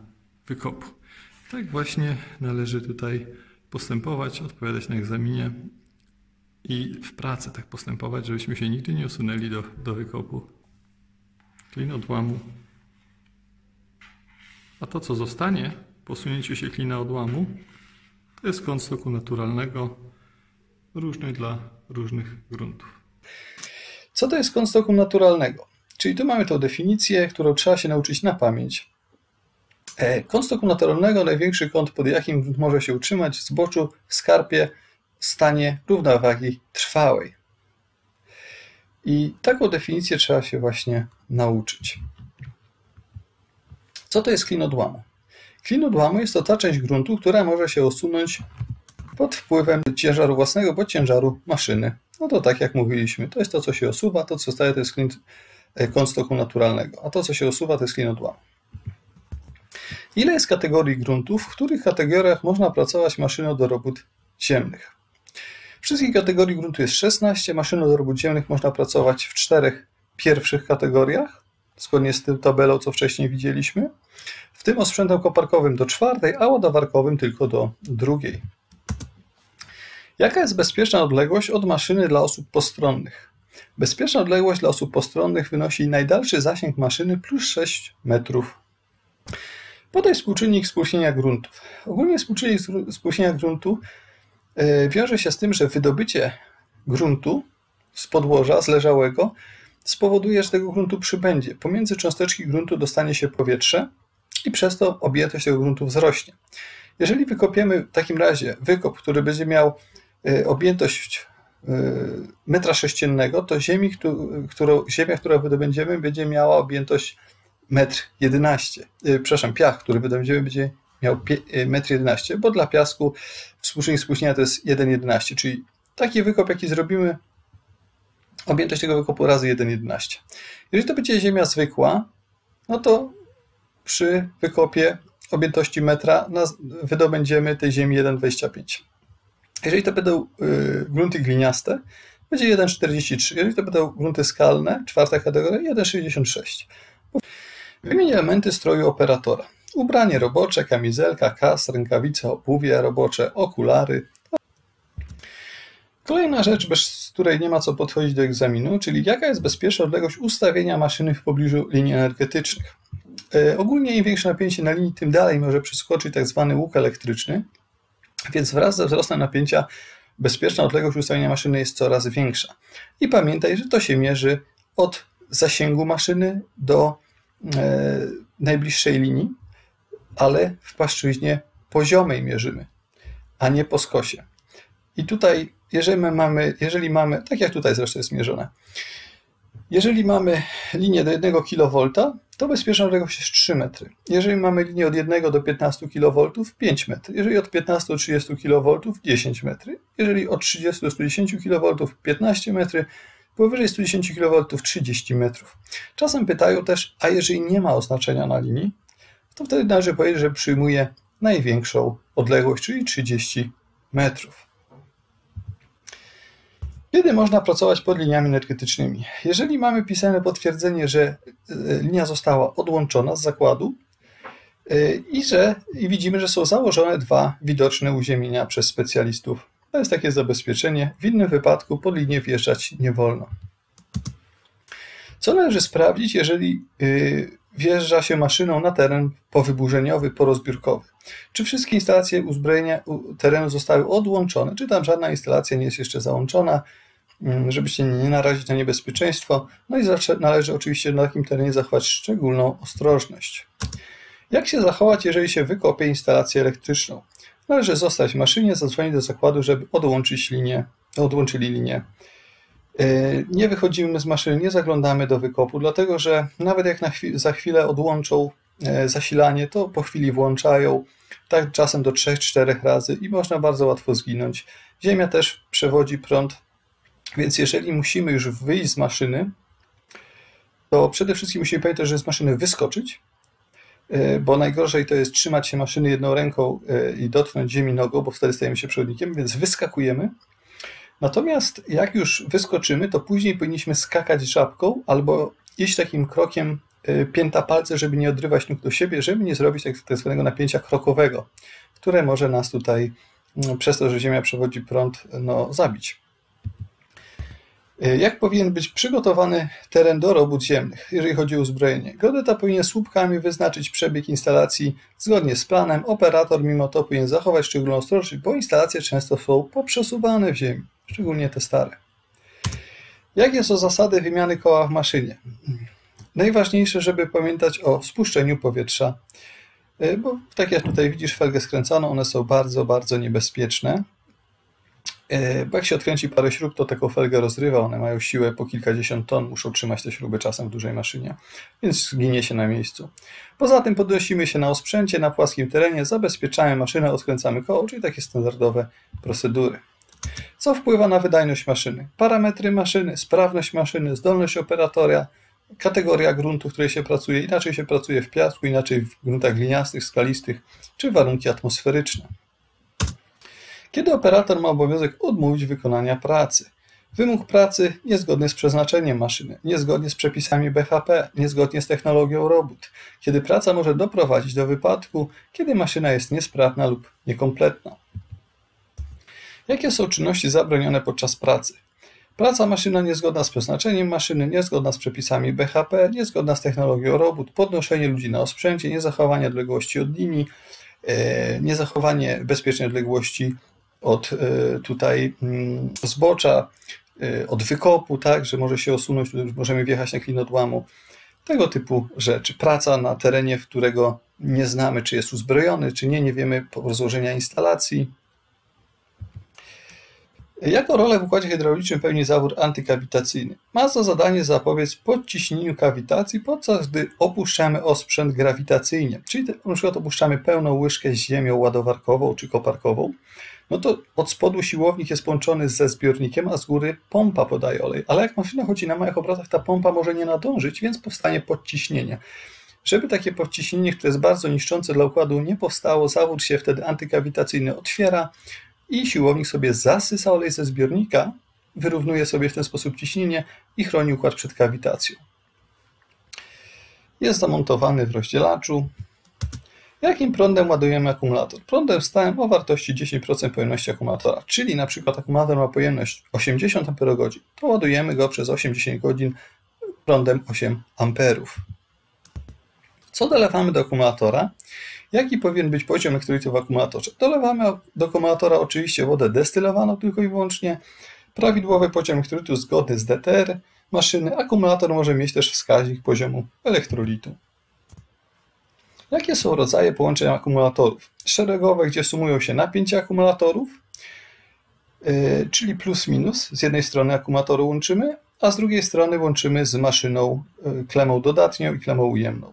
wykopu. Tak właśnie należy tutaj postępować, odpowiadać na egzaminie i w pracy tak postępować, żebyśmy się nigdy nie osunęli do, do wykopu. Klin odłamu. A to, co zostanie, posunięciu się klina odłamu. To jest kąt stoku naturalnego, różny dla różnych gruntów. Co to jest kąt stoku naturalnego? Czyli tu mamy tą definicję, którą trzeba się nauczyć na pamięć. E, kąt stoku naturalnego, największy kąt, pod jakim grunt może się utrzymać w zboczu, w skarpie, w stanie równowagi trwałej. I taką definicję trzeba się właśnie nauczyć. Co to jest klin odłamu? Klin odłamu jest to ta część gruntu, która może się osunąć pod wpływem ciężaru własnego bądź ciężaru maszyny. No to tak jak mówiliśmy, to jest to, co się osuwa, to co staje to jest klin, e, kąt stoku naturalnego, a to, co się osuwa, to jest klin odłamu. Ile jest kategorii gruntów, w których kategoriach można pracować maszyną do robót ziemnych? Wszystkich kategorii gruntu jest 16, maszyną do robót ziemnych można pracować w czterech pierwszych kategoriach, zgodnie z tym tabelą, co wcześniej widzieliśmy, w tym osprzętem koparkowym do czwartej, a ładowarkowym tylko do drugiej. Jaka jest bezpieczna odległość od maszyny dla osób postronnych? Bezpieczna odległość dla osób postronnych wynosi najdalszy zasięg maszyny plus 6 metrów. Podaj współczynnik spłuśnienia gruntów. Ogólnie współczynnik spłuśnienia gruntu e, wiąże się z tym, że wydobycie gruntu z podłoża zleżałego spowoduje, że tego gruntu przybędzie. Pomiędzy cząsteczki gruntu dostanie się powietrze i przez to objętość tego gruntu wzrośnie. Jeżeli wykopiemy w takim razie wykop, który będzie miał e, objętość metra sześciennego, to ziemi, którą, ziemia, którą wydobędziemy, będzie miała objętość metr 11. E, przepraszam, piach, który wydobędziemy, będzie miał metr 11, bo dla piasku współczynnik spóźnienia to jest 1,11, czyli taki wykop, jaki zrobimy, objętość tego wykopu razy 1,11. Jeżeli to będzie ziemia zwykła, no to przy wykopie objętości metra wydobędziemy tej ziemi 1,25. Jeżeli to będą y, grunty gliniaste, będzie 1,43. Jeżeli to będą grunty skalne, czwarta kategoria, 1,66. Wymień elementy stroju operatora. Ubranie robocze, kamizelka, kas, rękawice, obuwie robocze, okulary. Kolejna rzecz, bez której nie ma co podchodzić do egzaminu, czyli jaka jest bezpieczna odległość ustawienia maszyny w pobliżu linii energetycznych. E, ogólnie im większe napięcie na linii, tym dalej może przeskoczyć tak zwany łuk elektryczny, więc wraz ze wzrostem napięcia bezpieczna odległość ustawienia maszyny jest coraz większa. I pamiętaj, że to się mierzy od zasięgu maszyny do e, najbliższej linii, ale w płaszczyźnie poziomej mierzymy, a nie po skosie. I tutaj, jeżeli mamy, jeżeli mamy, tak jak tutaj zresztą jest mierzone, jeżeli mamy linię do 1 kV, to bezpieczna odległość jest 3 metry. Jeżeli mamy linię od 1 do 15 kV, 5 metrów. Jeżeli od 15 do 30 kV, 10 metry. Jeżeli od 30 do 110 kV, 15 metry. Powyżej 110 kV 30 metrów. Czasem pytają też, a jeżeli nie ma oznaczenia na linii, to wtedy należy powiedzieć, że przyjmuje największą odległość, czyli 30 metrów. Kiedy można pracować pod liniami energetycznymi? Jeżeli mamy pisane potwierdzenie, że e, linia została odłączona z zakładu e, i że i widzimy, że są założone dwa widoczne uziemienia przez specjalistów. To jest takie zabezpieczenie. W innym wypadku pod linię wjeżdżać nie wolno. Co należy sprawdzić, jeżeli e, wjeżdża się maszyną na teren powyburzeniowy, porozbiórkowy? Czy wszystkie instalacje uzbrojenia terenu zostały odłączone? Czy tam żadna instalacja nie jest jeszcze załączona? Mm, żeby się nie narazić na niebezpieczeństwo. No i należy oczywiście na takim terenie zachować szczególną ostrożność. Jak się zachować, jeżeli się wykopie instalację elektryczną? Należy zostać w maszynie, zadzwonić do zakładu, żeby odłączyć linię, odłączyli linię. E, nie wychodzimy z maszyny, nie zaglądamy do wykopu, dlatego że nawet jak za chwilę odłączą e, zasilanie, to po chwili włączają, tak czasem do 3-4 razy i można bardzo łatwo zginąć. Ziemia też przewodzi prąd więc jeżeli musimy już wyjść z maszyny, to przede wszystkim musimy pamiętać, że z maszyny wyskoczyć, e, bo najgorzej to jest trzymać się maszyny jedną ręką e, i dotknąć ziemi nogą, bo wtedy stajemy się przewodnikiem, więc wyskakujemy. Natomiast jak już wyskoczymy, to później powinniśmy skakać żabką albo iść takim krokiem e, pięta palce, żeby nie odrywać nóg do siebie, żeby nie zrobić tak, tak zwanego napięcia krokowego, które może nas tutaj, mm, przez to, że Ziemia przewodzi prąd, no, zabić. E, jak powinien być przygotowany teren do robót ziemnych, jeżeli chodzi o uzbrojenie? Geodeta powinien słupkami wyznaczyć przebieg instalacji zgodnie z planem. Operator mimo to powinien zachować szczególną ostrożność, bo instalacje często są poprzesuwane w ziemi, szczególnie te stare. Jakie są zasady wymiany koła w maszynie? Najważniejsze, żeby pamiętać o spuszczeniu powietrza, e, bo tak jak tutaj widzisz felgę skręcaną, one są bardzo, bardzo niebezpieczne. E, bo jak się odkręci parę śrub, to taką felgę rozrywa, one mają siłę po kilkadziesiąt ton, muszą trzymać te śruby czasem w dużej maszynie, więc ginie się na miejscu. Poza tym podnosimy się na osprzęcie, na płaskim terenie, zabezpieczamy maszynę, odkręcamy koło, czyli takie standardowe procedury. Co wpływa na wydajność maszyny? Parametry maszyny, sprawność maszyny, zdolność operatora, kategoria gruntu, w której się pracuje. Inaczej się pracuje w piasku, inaczej w gruntach gliniastych, skalistych, czy warunki atmosferyczne. Kiedy operator ma obowiązek odmówić wykonania pracy? Wymóg pracy niezgodny z przeznaczeniem maszyny, niezgodnie z przepisami BHP, niezgodnie z technologią robót, kiedy praca może doprowadzić do wypadku, kiedy maszyna jest niesprawna lub niekompletna. Jakie są czynności zabronione podczas pracy? Praca maszyna niezgodna z przeznaczeniem maszyny, niezgodna z przepisami BHP, niezgodna z technologią robót, podnoszenie ludzi na osprzęcie, niezachowanie odległości od linii, e, niezachowanie bezpiecznej odległości od e, tutaj mm, zbocza, e, od wykopu, tak, że może się osunąć, możemy wjechać na klin odłamu. Tego typu rzeczy. Praca na terenie, którego nie znamy, czy jest uzbrojony, czy nie, nie wiemy rozłożenia instalacji, Jaką rolę w układzie hydraulicznym pełni zawór antykawitacyjny? Ma za zadanie zapobiec podciśnieniu kawitacji, podczas gdy opuszczamy osprzęt grawitacyjnie, czyli na przykład opuszczamy pełną łyżkę z ziemią ładowarkową czy koparkową, no to od spodu siłownik jest połączony ze zbiornikiem, a z góry pompa podaje olej. Ale jak maszyna chodzi na małych obrotach, ta pompa może nie nadążyć, więc powstanie podciśnienie. Żeby takie podciśnienie, które jest bardzo niszczące dla układu, nie powstało, zawór się wtedy antykawitacyjny otwiera, i siłownik sobie zasysa olej ze zbiornika, wyrównuje sobie w ten sposób ciśnienie i chroni układ przed kawitacją. Jest zamontowany w rozdzielaczu. Jakim prądem ładujemy akumulator? Prądem stałym o wartości 10% pojemności akumulatora, czyli na przykład akumulator ma pojemność 80 Ah, to ładujemy go przez 80 godzin prądem 8 A. Co dolewamy do akumulatora? Jaki powinien być poziom elektrolitu w akumulatorze? Dolewamy do akumulatora oczywiście wodę destylowaną tylko i wyłącznie. Prawidłowy poziom elektrolitu zgodny z DTR maszyny. Akumulator może mieć też wskaźnik poziomu elektrolitu. Jakie są rodzaje połączeń akumulatorów? Szeregowe, gdzie sumują się napięcia akumulatorów, yy, czyli plus minus. Z jednej strony akumulatoru łączymy, a z drugiej strony łączymy z maszyną yy, klemą dodatnią i klemą ujemną.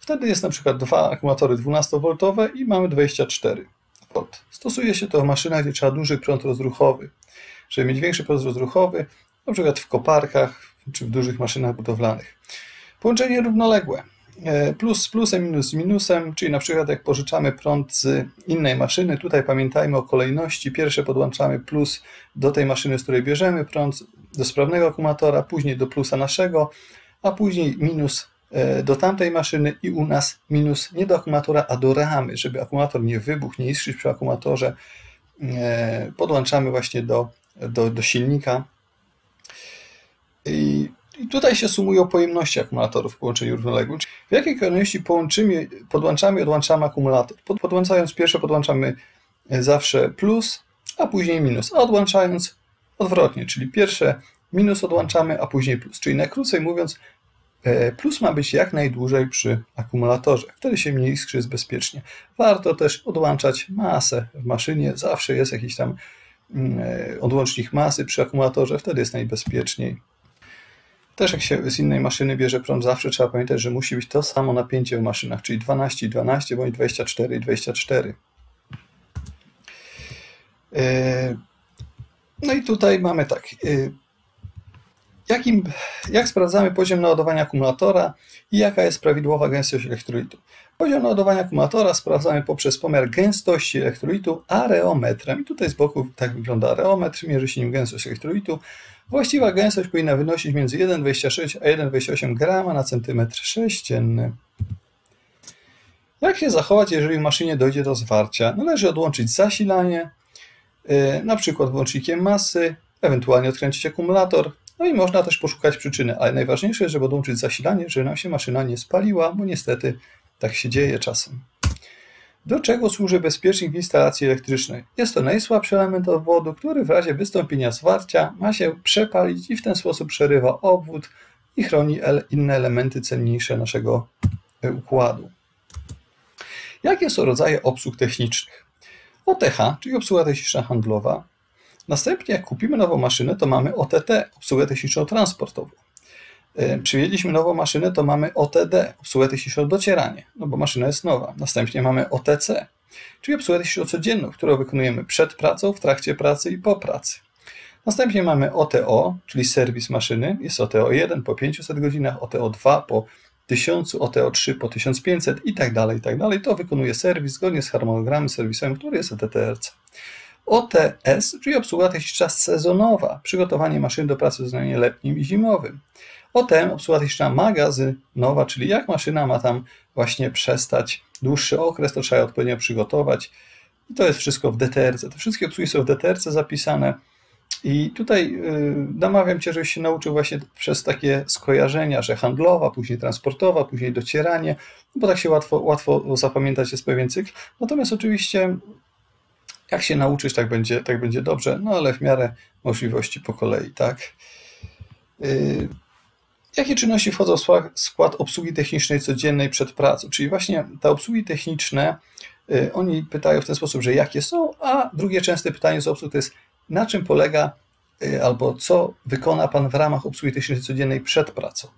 Wtedy jest na przykład dwa akumulatory 12V i mamy 24 V. Stosuje się to w maszynach, gdzie trzeba duży prąd rozruchowy. Żeby mieć większy prąd rozruchowy, na przykład w koparkach czy w dużych maszynach budowlanych. Połączenie równoległe. E, plus z plusem, minus z minusem, czyli na przykład jak pożyczamy prąd z innej maszyny, tutaj pamiętajmy o kolejności. Pierwsze podłączamy plus do tej maszyny, z której bierzemy prąd, do sprawnego akumulatora, później do plusa naszego, a później minus E, do tamtej maszyny i u nas minus nie do akumulatora, a do ramy, żeby akumulator nie wybuchł, nie iskrzyć przy akumulatorze. E, podłączamy właśnie do, do, do silnika. I, I, tutaj się sumują pojemności akumulatorów w połączeniu równoległym. W jakiej kolejności połączymy, podłączamy i odłączamy akumulator? Podłączając pierwsze podłączamy zawsze plus, a później minus, a odłączając odwrotnie, czyli pierwsze minus odłączamy, a później plus. Czyli najkrócej mówiąc, E, plus ma być jak najdłużej przy akumulatorze. Wtedy się mniej iskrzy jest bezpiecznie. Warto też odłączać masę w maszynie. Zawsze jest jakiś tam mm, e, odłącznik masy przy akumulatorze, wtedy jest najbezpieczniej. Też jak się z innej maszyny bierze prąd, zawsze trzeba pamiętać, że musi być to samo napięcie w maszynach, czyli 12 i 12 bądź 24 i 24. E, no i tutaj mamy tak. Jakim, jak sprawdzamy poziom naładowania akumulatora i jaka jest prawidłowa gęstość elektrolitu? Poziom naładowania akumulatora sprawdzamy poprzez pomiar gęstości elektrolitu areometrem. I tutaj z boku tak wygląda areometr, mierzy się nim gęstość elektrolitu. Właściwa gęstość powinna wynosić między 1,26 a 1,28 g na centymetr sześcienny. Jak się zachować, jeżeli w maszynie dojdzie do zwarcia? Należy odłączyć zasilanie, y, na przykład włącznikiem masy, ewentualnie odkręcić akumulator No i można też poszukać przyczyny, ale najważniejsze żeby odłączyć zasilanie, żeby nam się maszyna nie spaliła, bo niestety tak się dzieje czasem. Do czego służy bezpiecznik w instalacji elektrycznej? Jest to najsłabszy element obwodu, który w razie wystąpienia zwarcia ma się przepalić i w ten sposób przerywa obwód i chroni inne elementy cenniejsze naszego e, układu. Jakie są rodzaje obsług technicznych? OTH, czyli obsługa techniczna handlowa. Następnie, jak kupimy nową maszynę, to mamy OTT, obsługę techniczną transportową. E, przywieźliśmy nową maszynę, to mamy OTD, obsługę techniczną docieranie, no bo maszyna jest nowa. Następnie mamy OTC, czyli obsługę techniczną codzienną, którą wykonujemy przed pracą, w trakcie pracy i po pracy. Następnie mamy OTO, czyli serwis maszyny. Jest OTO 1 po 500 godzinach, OTO 2 po 1000, OTO 3 po 1500 i tak dalej, i tak dalej. To wykonuje serwis zgodnie z harmonogramem serwisowym, który jest ETTRC. OTS, czyli obsługa techniczna sezonowa, przygotowanie maszyn do pracy w sezonie letnim i zimowym. OTM, obsługa techniczna magazynowa, czyli jak maszyna ma tam właśnie przestać dłuższy okres, to trzeba je odpowiednio przygotować. I to jest wszystko w DTRC. Te wszystkie obsługi są w DTRC zapisane. I tutaj y, namawiam Cię, żebyś się nauczył właśnie przez takie skojarzenia, że handlowa, później transportowa, później docieranie, bo tak się łatwo, łatwo zapamiętać jest pewien cykl. Natomiast oczywiście jak się nauczysz, tak będzie, tak będzie dobrze, no ale w miarę możliwości po kolei, tak? Jakie czynności wchodzą w skład obsługi technicznej codziennej przed pracą? Czyli właśnie te obsługi techniczne, y, oni pytają w ten sposób, że jakie są, a drugie częste pytanie z obsług to jest, na czym polega y, albo co wykona Pan w ramach obsługi technicznej codziennej przed pracą.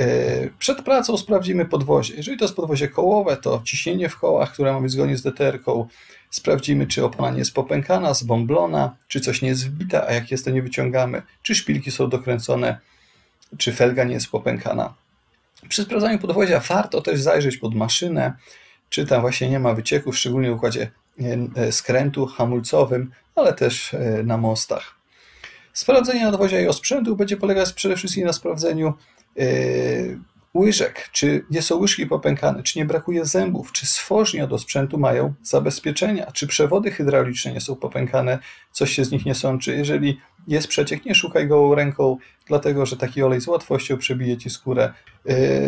Y, przed pracą sprawdzimy podwozie. Jeżeli to jest podwozie kołowe, to ciśnienie w kołach, które ma być zgodnie z DTR-ką. Sprawdzimy, czy opona nie jest popękana, zbomblona, czy coś nie jest wbita, a jak jest, to nie wyciągamy, czy szpilki są dokręcone, czy felga nie jest popękana. Przy sprawdzaniu podwozia warto też zajrzeć pod maszynę, czy tam właśnie nie ma wycieków, szczególnie w układzie e, skrętu hamulcowym, ale też e, na mostach. Sprawdzenie nadwozia i osprzętu będzie polegać przede wszystkim na sprawdzeniu e, łyżek, czy nie są łyżki popękane, czy nie brakuje zębów, czy stworznie do sprzętu mają zabezpieczenia, czy przewody hydrauliczne nie są popękane, coś się z nich nie sączy. Jeżeli jest przeciek, nie szukaj go ręką, dlatego że taki olej z łatwością przebije ci skórę.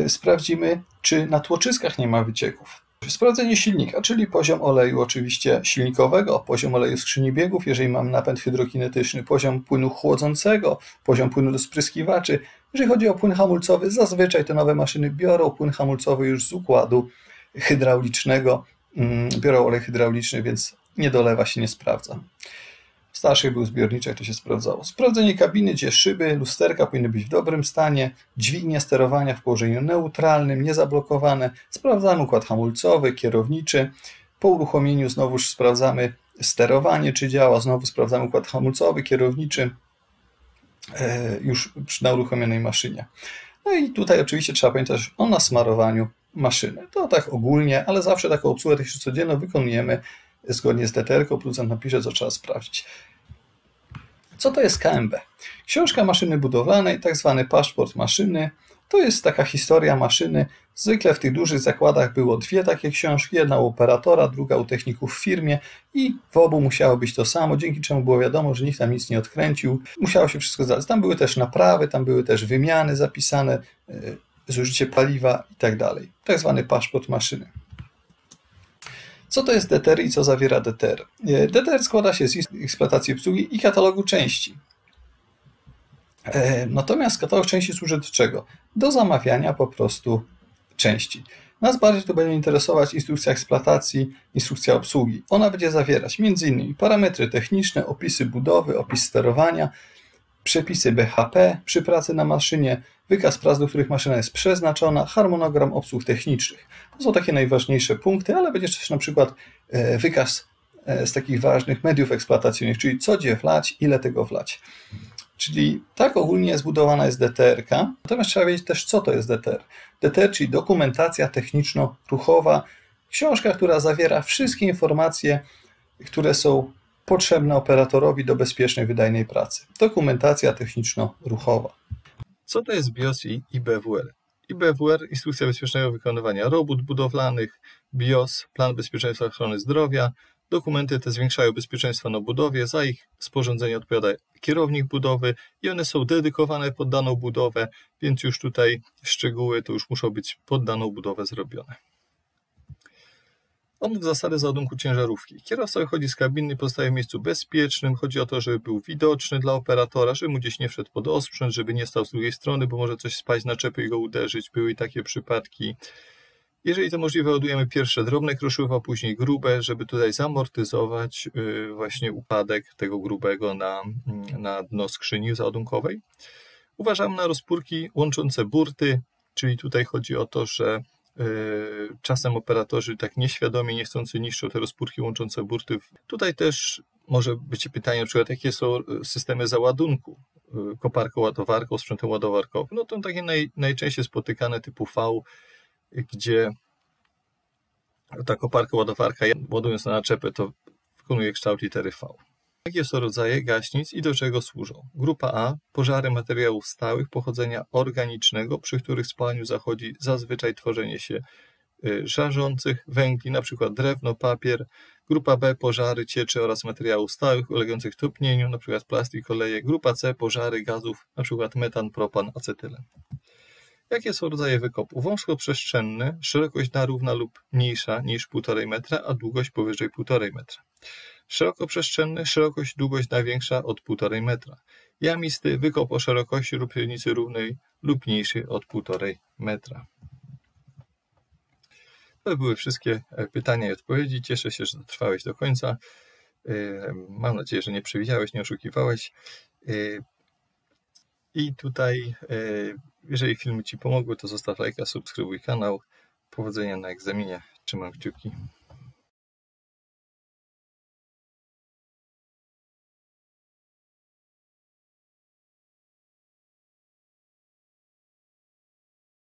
Sprawdzimy, czy na tłoczyskach nie ma wycieków. Sprawdzenie silnika, czyli poziom oleju oczywiście silnikowego, poziom oleju skrzyni biegów, jeżeli mam napęd hydrokinetyczny, poziom płynu chłodzącego, poziom płynu do spryskiwaczy. Jeżeli chodzi o płyn hamulcowy, zazwyczaj te nowe maszyny biorą płyn hamulcowy już z układu hydraulicznego, mm, biorą olej hydrauliczny, więc nie dolewa się, nie sprawdza. Starszych był zbiorniczek, to się sprawdzało. Sprawdzenie kabiny, gdzie szyby, lusterka powinny być w dobrym stanie, dźwignie sterowania w położeniu neutralnym, niezablokowane. Sprawdzamy układ hamulcowy, kierowniczy. Po uruchomieniu znowu sprawdzamy sterowanie, czy działa. Znowu sprawdzamy układ hamulcowy, kierowniczy e, już na uruchomionej maszynie. No i tutaj oczywiście trzeba pamiętać o nasmarowaniu maszyny. To tak ogólnie, ale zawsze taką obsługę techniczną codzienną wykonujemy zgodnie z DTR-ką, producent napisze, co trzeba sprawdzić. Co to jest KMB? Książka maszyny budowlanej, tak zwany paszport maszyny. To jest taka historia maszyny. Zwykle w tych dużych zakładach było dwie takie książki, jedna u operatora, druga u techników w firmie i w obu musiało być to samo, dzięki czemu było wiadomo, że nikt tam nic nie odkręcił. Musiało się wszystko zdarzyć. Tam były też naprawy, tam były też wymiany zapisane, e, zużycie paliwa i tak dalej. Tak zwany paszport maszyny. Co to jest DTR i co zawiera DTR? E, DTR składa się z eksploatacji obsługi i katalogu części. E, natomiast katalog części służy do czego? Do zamawiania po prostu części. Nas bardziej to będzie interesować instrukcja eksploatacji, instrukcja obsługi. Ona będzie zawierać m.in. parametry techniczne, opisy budowy, opis sterowania, przepisy BHP przy pracy na maszynie, wykaz prac, do których maszyna jest przeznaczona, harmonogram obsług technicznych. To są takie najważniejsze punkty, ale będzie też na przykład e, wykaz e, z takich ważnych mediów eksploatacyjnych, czyli co gdzie wlać, ile tego wlać. Czyli tak ogólnie zbudowana jest DTR-ka, natomiast trzeba wiedzieć też, co to jest DTR. DTR, czyli dokumentacja techniczno-ruchowa, książka, która zawiera wszystkie informacje, które są potrzebne operatorowi do bezpiecznej, wydajnej pracy. Dokumentacja techniczno-ruchowa. Co to jest BIOS i IBWL? I BWR, Instrukcja Bezpiecznego Wykonywania Robót Budowlanych, BIOS, Plan Bezpieczeństwa Ochrony Zdrowia. Dokumenty te zwiększają bezpieczeństwo na budowie, za ich sporządzenie odpowiada kierownik budowy i one są dedykowane pod daną budowę, więc już tutaj szczegóły to już muszą być pod daną budowę zrobione. Omów zasady załadunku ciężarówki. Kierowca wychodzi z kabiny, pozostaje w miejscu bezpiecznym. Chodzi o to, żeby był widoczny dla operatora, żeby mu gdzieś nie wszedł pod osprzęt, żeby nie stał z drugiej strony, bo może coś spaść na czepy i go uderzyć. Były takie przypadki. Jeżeli to możliwe, ładujemy pierwsze drobne kruszywo, później grube, żeby tutaj zamortyzować y, właśnie upadek tego grubego na, na dno skrzyni załadunkowej. Uważamy na rozpórki łączące burty, czyli tutaj chodzi o to, że czasem operatorzy tak nieświadomie, niechcący niszczą te rozpórki łączące burty. Tutaj też może być pytanie, na przykład, jakie są systemy załadunku y, koparką ładowarką, sprzętem ładowarkowym. No to takie naj, najczęściej spotykane typu V, gdzie ta koparka ładowarka, ładując na naczepę, to wykonuje kształt litery V. Jakie są rodzaje gaśnic i do czego służą? Grupa A pożary materiałów stałych pochodzenia organicznego, przy których spalaniu zachodzi zazwyczaj tworzenie się y, żarzących węgli, np. drewno, papier. Grupa B pożary cieczy oraz materiałów stałych ulegających topnieniu, np. plastik, oleje. Grupa C pożary gazów, np. metan, propan, acetylen. Jakie są rodzaje wykopu? Wąskoprzestrzenny, szerokość dna równa lub mniejsza niż 1,5 metra, a długość powyżej 1,5 metra. Szerokoprzestrzenny, szerokość, długość największa od 1,5 metra. Jamisty, wykop o szerokości lub średnicy równej lub mniejszej od 1,5 metra. To były wszystkie e, pytania i odpowiedzi. Cieszę się, że dotrwałeś do końca. E, mam nadzieję, że nie przewidziałeś, nie oszukiwałeś. E, I tutaj jeżeli filmy Ci pomogły, to zostaw lajka, subskrybuj kanał. Powodzenia na egzaminie. Trzymam kciuki.